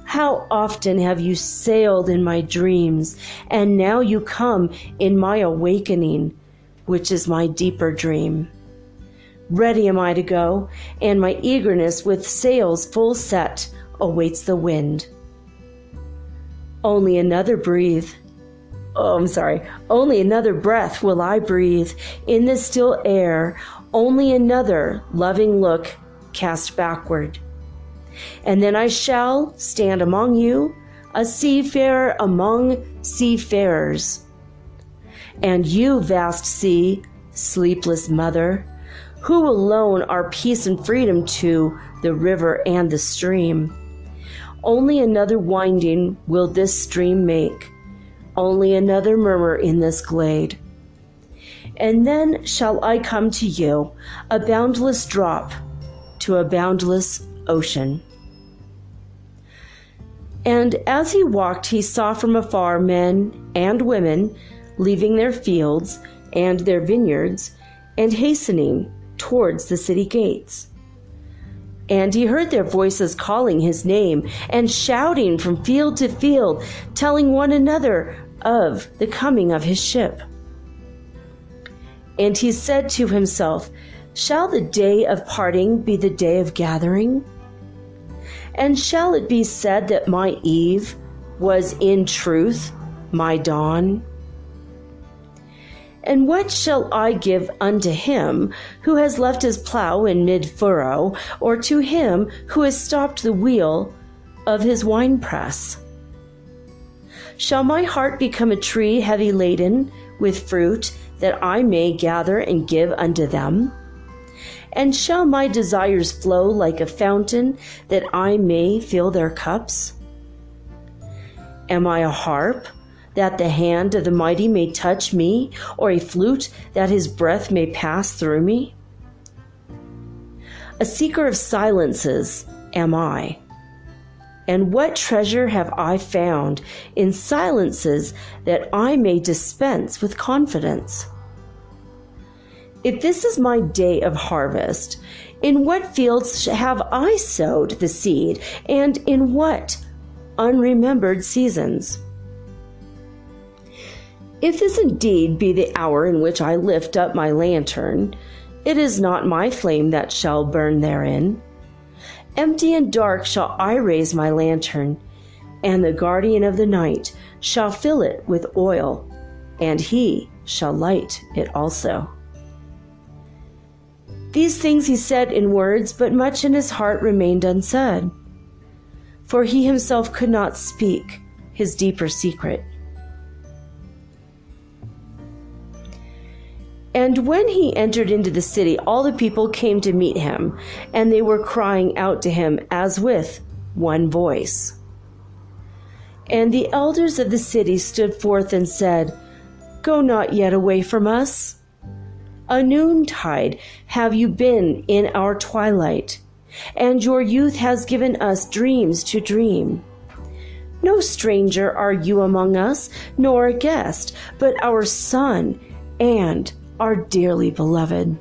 How often have you sailed in my dreams, and now you come in my awakening, which is my deeper dream. Ready am I to go, and my eagerness with sails full set awaits the wind. Only another breathe. Oh, I'm sorry. Only another breath will I breathe in the still air. Only another loving look cast backward. And then I shall stand among you, a seafarer among seafarers. And you, vast sea, sleepless mother, who alone are peace and freedom to the river and the stream. Only another winding will this stream make, only another murmur in this glade. And then shall I come to you, a boundless drop to a boundless ocean. And as he walked, he saw from afar men and women leaving their fields and their vineyards and hastening towards the city gates. And he heard their voices calling his name and shouting from field to field, telling one another of the coming of his ship. And he said to himself, Shall the day of parting be the day of gathering? And shall it be said that my eve was in truth my dawn? And what shall I give unto him who has left his plow in mid furrow, or to him who has stopped the wheel of his winepress? Shall my heart become a tree heavy laden with fruit, that I may gather and give unto them? And shall my desires flow like a fountain, that I may fill their cups? Am I a harp? That the hand of the mighty may touch me, or a flute that his breath may pass through me? A seeker of silences am I. And what treasure have I found in silences that I may dispense with confidence? If this is my day of harvest, in what fields have I sowed the seed, and in what unremembered seasons? If this indeed be the hour in which I lift up my lantern, it is not my flame that shall burn therein. Empty and dark shall I raise my lantern, and the guardian of the night shall fill it with oil, and he shall light it also. These things he said in words, but much in his heart remained unsaid. For he himself could not speak his deeper secret. And when he entered into the city, all the people came to meet him, and they were crying out to him as with one voice. And the elders of the city stood forth and said, Go not yet away from us. A noontide have you been in our twilight, and your youth has given us dreams to dream. No stranger are you among us, nor a guest, but our son and our dearly beloved.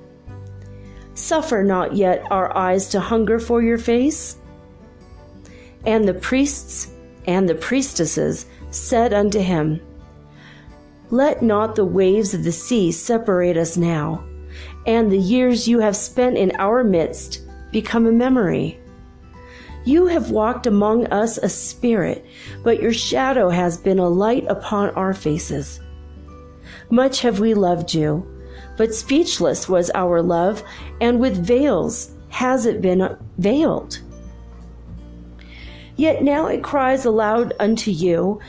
Suffer not yet our eyes to hunger for your face. And the priests and the priestesses said unto him, Let not the waves of the sea separate us now, and the years you have spent in our midst become a memory. You have walked among us a spirit, but your shadow has been a light upon our faces. Much have we loved you but speechless was our love, and with veils has it been veiled. Yet now it cries aloud unto you,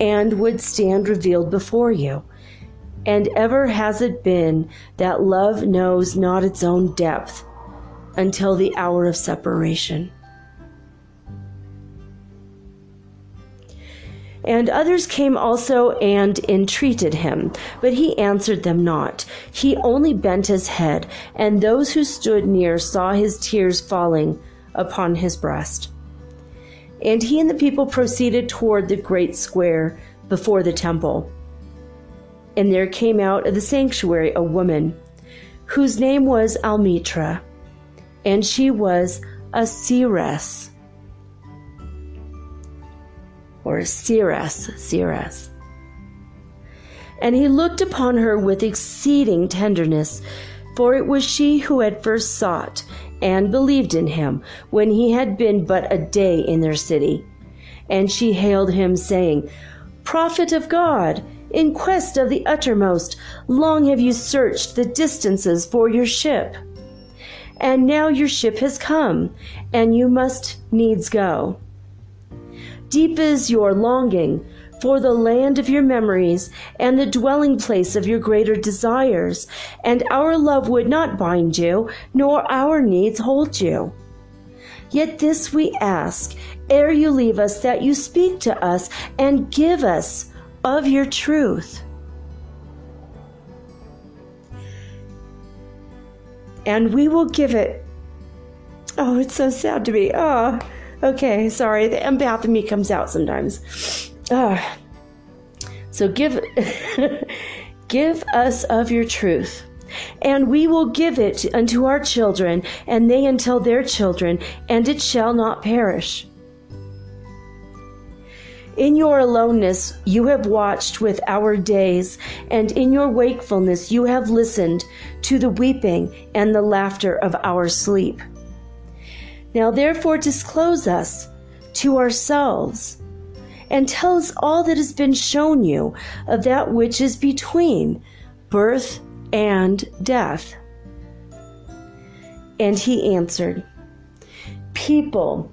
and would stand revealed before you. And ever has it been that love knows not its own depth until the hour of separation. And others came also and entreated him, but he answered them not. He only bent his head, and those who stood near saw his tears falling upon his breast. And he and the people proceeded toward the great square before the temple. And there came out of the sanctuary a woman, whose name was Almitra, and she was a seeress or Ceres, Ceres. And he looked upon her with exceeding tenderness, for it was she who had first sought and believed in him when he had been but a day in their city. And she hailed him, saying, Prophet of God, in quest of the uttermost, long have you searched the distances for your ship. And now your ship has come, and you must needs go. Deep is your longing for the land of your memories and the dwelling place of your greater desires, and our love would not bind you, nor our needs hold you. Yet this we ask, ere you leave us, that you speak to us and give us of your truth. And we will give it. Oh, it's so sad to me. Oh. Okay, sorry. The empath in me comes out sometimes. Uh, so give *laughs* give us of your truth. And we will give it unto our children, and they until their children, and it shall not perish. In your aloneness, you have watched with our days, and in your wakefulness, you have listened to the weeping and the laughter of our sleep. Now therefore disclose us to ourselves and tell us all that has been shown you of that which is between birth and death? And he answered, People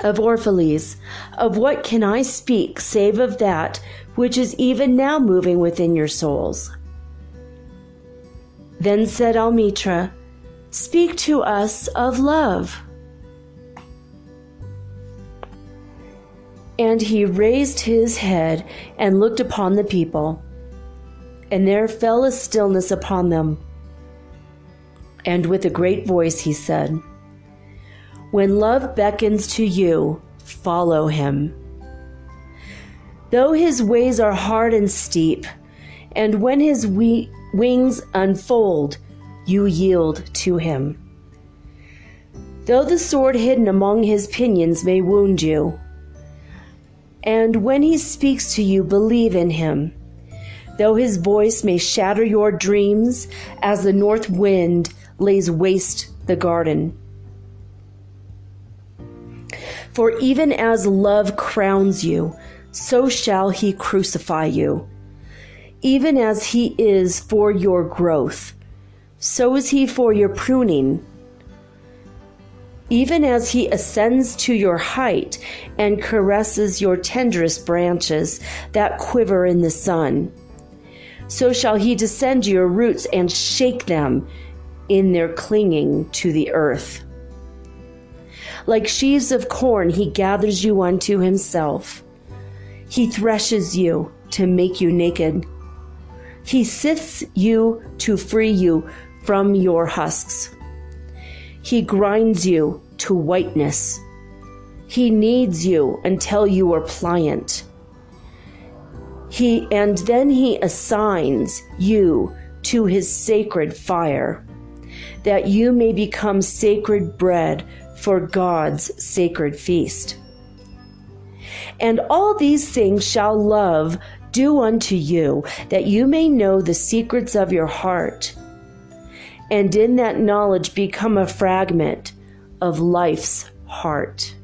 of Orphalese, of what can I speak save of that which is even now moving within your souls? Then said Almitra, Speak to us of love. And he raised his head and looked upon the people, and there fell a stillness upon them. And with a great voice he said, When love beckons to you, follow him. Though his ways are hard and steep, and when his we- wings unfold, you yield to him. Though the sword hidden among his pinions may wound you, and when he speaks to you, believe in him. Though his voice may shatter your dreams as the north wind lays waste the garden. For even as love crowns you, so shall he crucify you. Even as he is for your growth, so is he for your pruning even as he ascends to your height and caresses your tenderest branches that quiver in the sun. So shall he descend to your roots and shake them in their clinging to the earth. Like sheaves of corn, he gathers you unto himself. He threshes you to make you naked. He sifts you to free you from your husks. He grinds you to whiteness. He kneads you until you are pliant. He and then he assigns you to his sacred fire, that you may become sacred bread for God's sacred feast. And all these things shall love do unto you, that you may know the secrets of your heart and in that knowledge become a fragment of life's heart.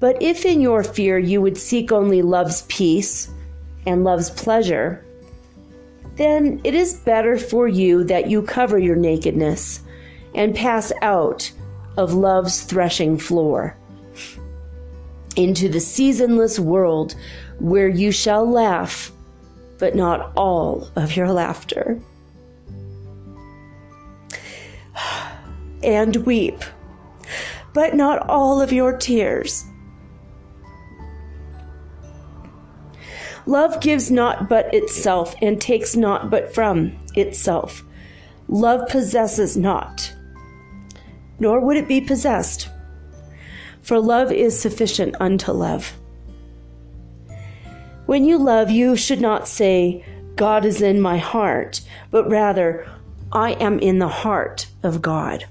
But if in your fear you would seek only love's peace and love's pleasure, then it is better for you that you cover your nakedness and pass out of love's threshing floor into the seasonless world where you shall laugh, but not all of your laughter. And weep, but not all of your tears. Love gives not but itself and takes not but from itself. Love possesses not, nor would it be possessed. For love is sufficient unto love. When you love, you should not say, God is in my heart, but rather, I am in the heart of God.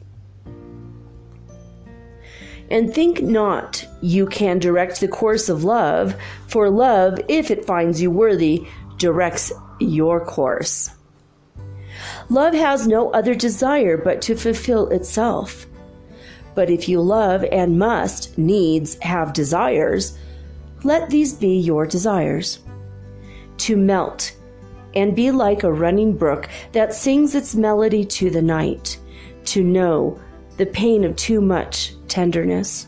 And think not you can direct the course of love, for love, if it finds you worthy, directs your course. Love has no other desire but to fulfill itself. But if you love and must needs have desires, let these be your desires. To melt and be like a running brook that sings its melody to the night, to know the pain of too much tenderness.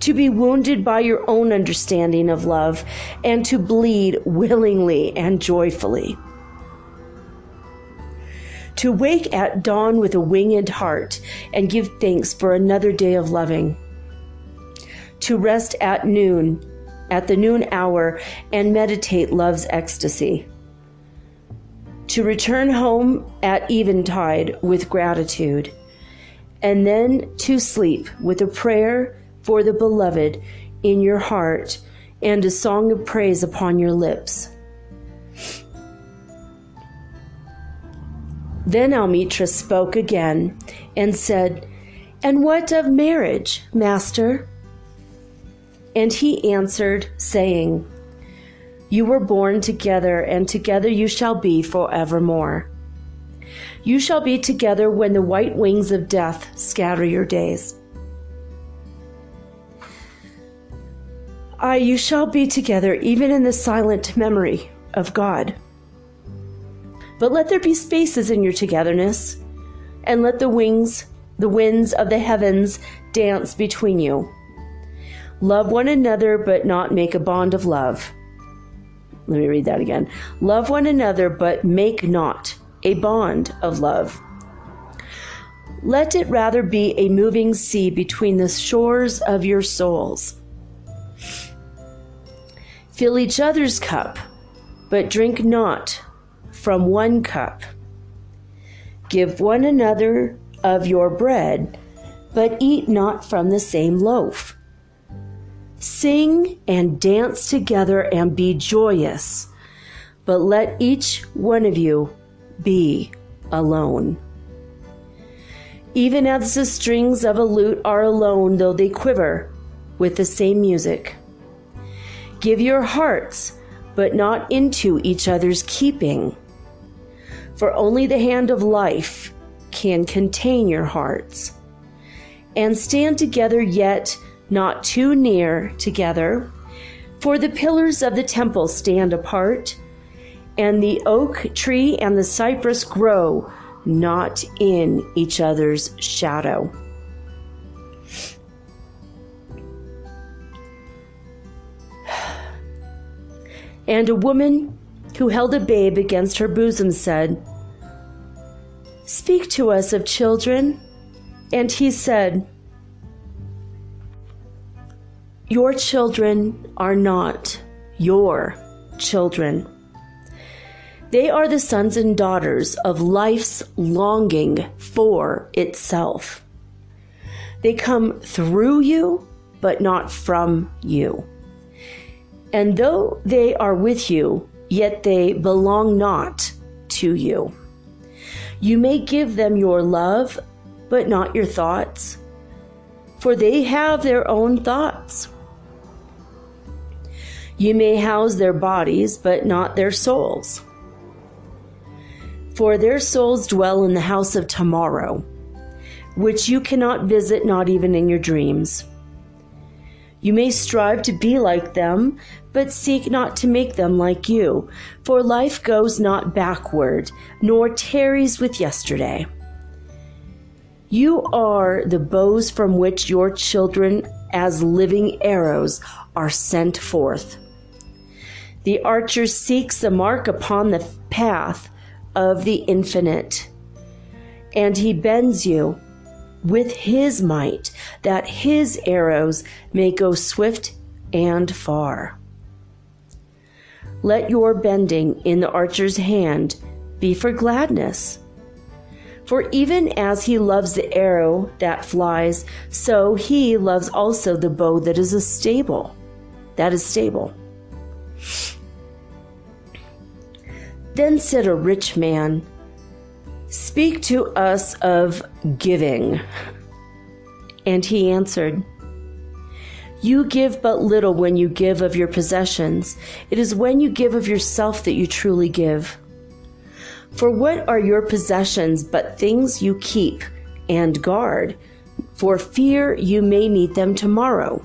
To be wounded by your own understanding of love and to bleed willingly and joyfully. To wake at dawn with a winged heart and give thanks for another day of loving. To rest at noon, at the noon hour, and meditate love's ecstasy. To return home at eventide with gratitude and then to sleep with a prayer for the beloved in your heart and a song of praise upon your lips. Then Almitra spoke again and said, And what of marriage, Master? And he answered, saying, You were born together, and together you shall be forevermore. You shall be together when the white wings of death scatter your days. Ay, you shall be together even in the silent memory of God. but let there be spaces in your togetherness, and let the wings, the winds of the heavens dance between you. Love one another, but not make a bond of love. Let me read that again. Love one another, but make not a bond of love. Let it rather be a moving sea between the shores of your souls. Fill each other's cup, but drink not from one cup. Give one another of your bread, but eat not from the same loaf. Sing and dance together and be joyous, but let each one of you be alone. Even as the strings of a lute are alone, though they quiver with the same music. Give your hearts, but not into each other's keeping. For only the hand of life can contain your hearts. And stand together yet not too near together. For the pillars of the temple stand apart, and the oak tree and the cypress grow not in each other's shadow. *sighs* And a woman who held a babe against her bosom said, Speak to us of children. And he said, your children are not your children. They are the sons and daughters of life's longing for itself. They come through you, but not from you. And though they are with you, yet they belong not to you. You may give them your love, but not your thoughts, for they have their own thoughts. You may house their bodies, but not their souls. For their souls dwell in the house of tomorrow, which you cannot visit, not even in your dreams. You may strive to be like them, but seek not to make them like you, for life goes not backward, nor tarries with yesterday. You are the bows from which your children, as living arrows, are sent forth. The archer seeks the mark upon the path of the infinite, and he bends you with his might that his arrows may go swift and far. Let your bending in the archer's hand be for gladness. For even as he loves the arrow that flies, so he loves also the bow that is a stable, that is stable. Then said a rich man, Speak to us of giving. And he answered, You give but little when you give of your possessions. It is when you give of yourself that you truly give. For what are your possessions but things you keep and guard, for fear you may need them tomorrow?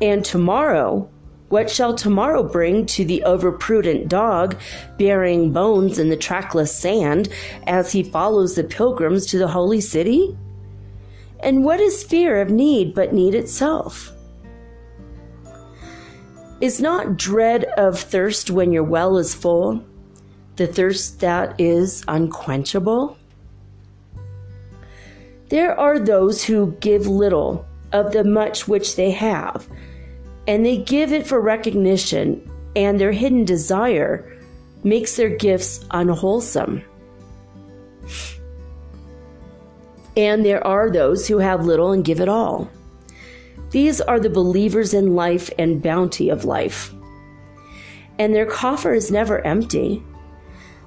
And tomorrow, what shall tomorrow bring to the overprudent dog, burying bones in the trackless sand as he follows the pilgrims to the holy city? And what is fear of need but need itself? Is not dread of thirst when your well is full, the thirst that is unquenchable? There are those who give little of the much which they have and they give it for recognition, and their hidden desire makes their gifts unwholesome. And there are those who have little and give it all. These are the believers in life and bounty of life. And their coffer is never empty.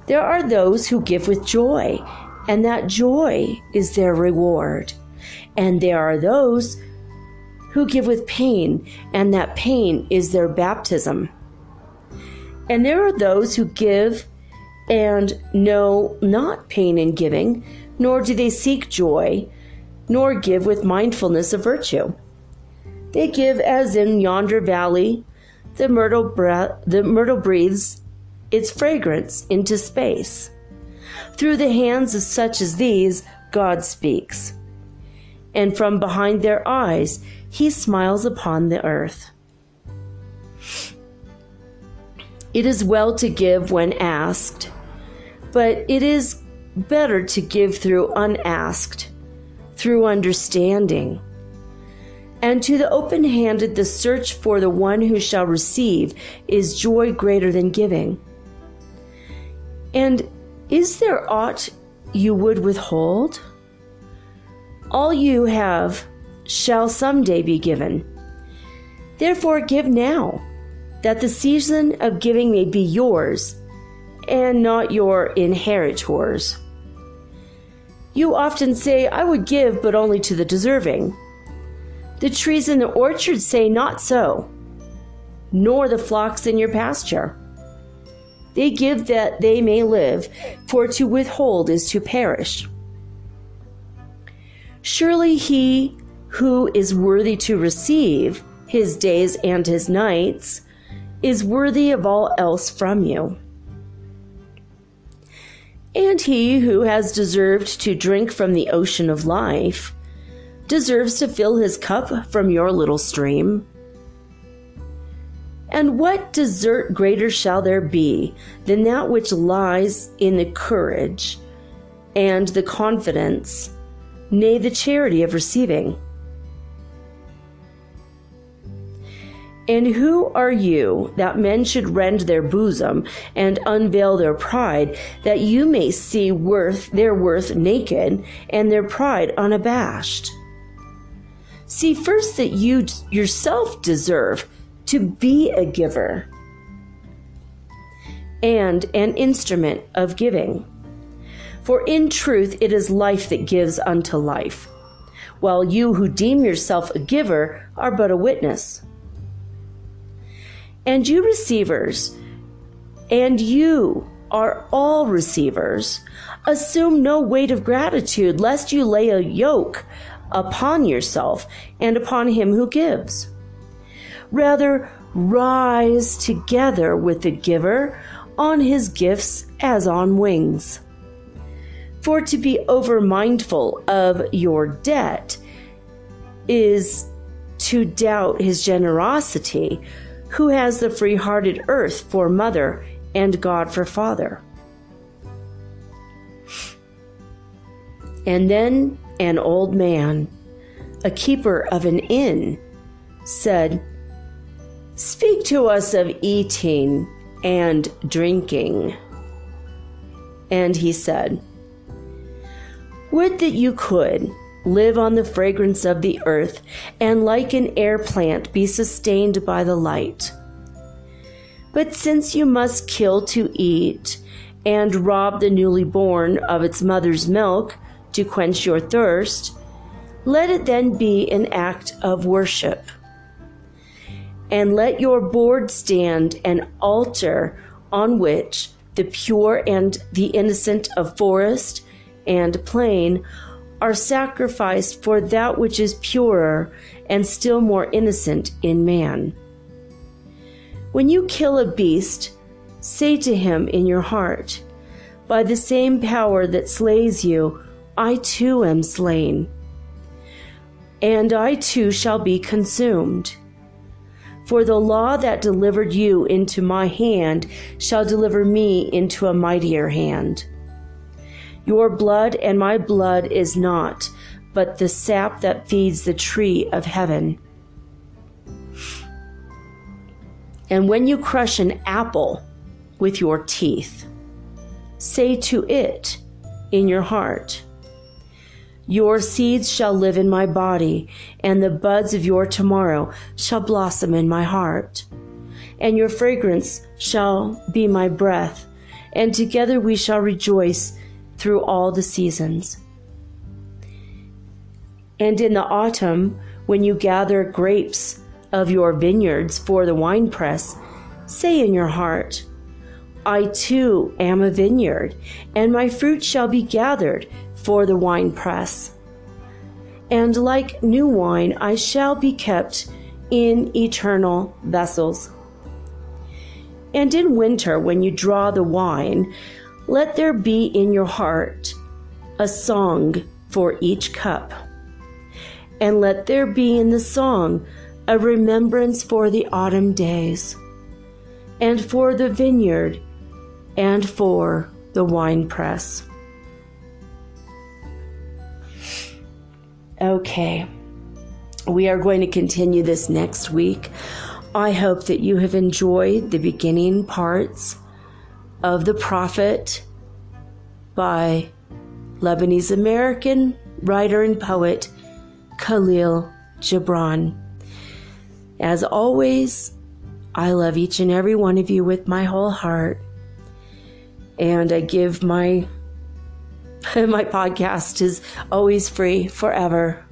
There are those who give with joy, and that joy is their reward. And there are those who give with pain, and that pain is their baptism. And there are those who give and know not pain in giving, nor do they seek joy, nor give with mindfulness of virtue. They give as in yonder valley the myrtle, bre- the myrtle breathes, its fragrance into space. Through the hands of such as these, God speaks. And from behind their eyes, he smiles upon the earth. It is well to give when asked, but it is better to give through unasked, through understanding. And to the open handed, the search for the one who shall receive is joy greater than giving. And is there aught you would withhold? All you have shall someday be given. Therefore, give now, that the season of giving may be yours and not your inheritors. You often say, I would give, but only to the deserving. The trees in the orchard say, Not so, nor the flocks in your pasture. They give that they may live, for to withhold is to perish. Surely he who is worthy to receive his days and his nights is worthy of all else from you. And he who has deserved to drink from the ocean of life deserves to fill his cup from your little stream. And what desert greater shall there be than that which lies in the courage and the confidence, nay, the charity of receiving? And who are you that men should rend their bosom and unveil their pride, that you may see worth their worth naked and their pride unabashed? See first that you yourself deserve to be a giver and an instrument of giving. For in truth it is life that gives unto life, while you who deem yourself a giver are but a witness. And you receivers, and you are all receivers, assume no weight of gratitude, lest you lay a yoke upon yourself and upon him who gives. Rather, rise together with the giver on his gifts as on wings. For to be over mindful of your debt is to doubt his generosity who has the free hearted earth for mother and God for father. And then an old man, a keeper of an inn, said, Speak to us of eating and drinking. And he said, Would that you could live on the fragrance of the earth, and like an air plant be sustained by the light. But since you must kill to eat, and rob the newly born of its mother's milk to quench your thirst, let it then be an act of worship. And let your board stand an altar on which the pure and the innocent of forest and plain are sacrificed for that which is purer and still more innocent in man. When you kill a beast, say to him in your heart, By the same power that slays you, I too am slain, and I too shall be consumed. For the law that delivered you into my hand shall deliver me into a mightier hand. Your blood and my blood is not, but the sap that feeds the tree of heaven. And when you crush an apple with your teeth, say to it in your heart, Your seeds shall live in my body, and the buds of your tomorrow shall blossom in my heart. And your fragrance shall be my breath, and together we shall rejoice through all the seasons. And in the autumn, when you gather grapes of your vineyards for the winepress, say in your heart, I too am a vineyard, and my fruit shall be gathered for the winepress. And like new wine, I shall be kept in eternal vessels. And in winter, when you draw the wine, let there be in your heart a song for each cup. And let there be in the song a remembrance for the autumn days, and for the vineyard, and for the winepress. Okay, we are going to continue this next week. I hope that you have enjoyed the beginning parts of The Prophet by Lebanese American writer and poet Kahlil Gibran. As always, I love each and every one of you with my whole heart. And I give my *laughs* my podcast is always free forever.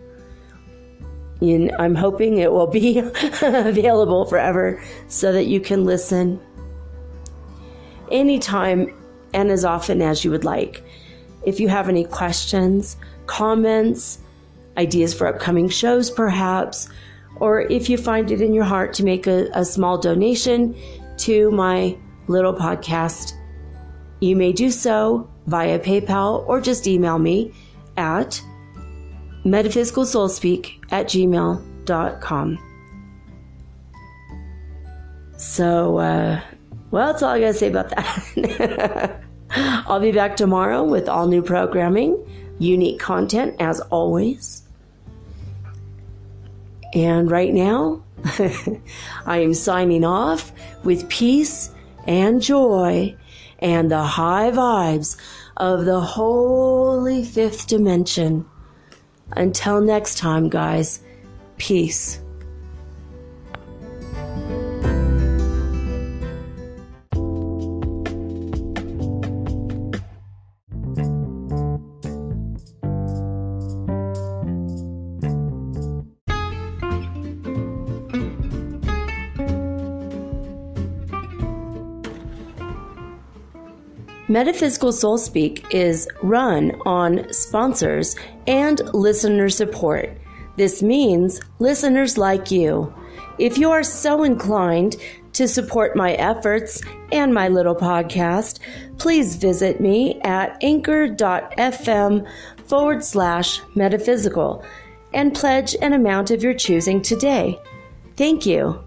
And I'm hoping it will be *laughs* available forever so that you can listen anytime and as often as you would like. If you have any questions, comments, ideas for upcoming shows, perhaps, or if you find it in your heart to make a, a small donation to my little podcast, you may do so via PayPal or just email me at metaphysicalsoulspeak at gmail.com. So, uh, well, that's all I gotta say about that. *laughs* I'll be back tomorrow with all new programming, unique content as always. And right now, *laughs* I am signing off with peace and joy and the high vibes of the holy fifth dimension. Until next time, guys, peace. Metaphysical Soul Speak is run on sponsors and listener support. This means listeners like you. If you are so inclined to support my efforts and my little podcast, please visit me at anchor.fm forward slash metaphysical and pledge an amount of your choosing today. Thank you.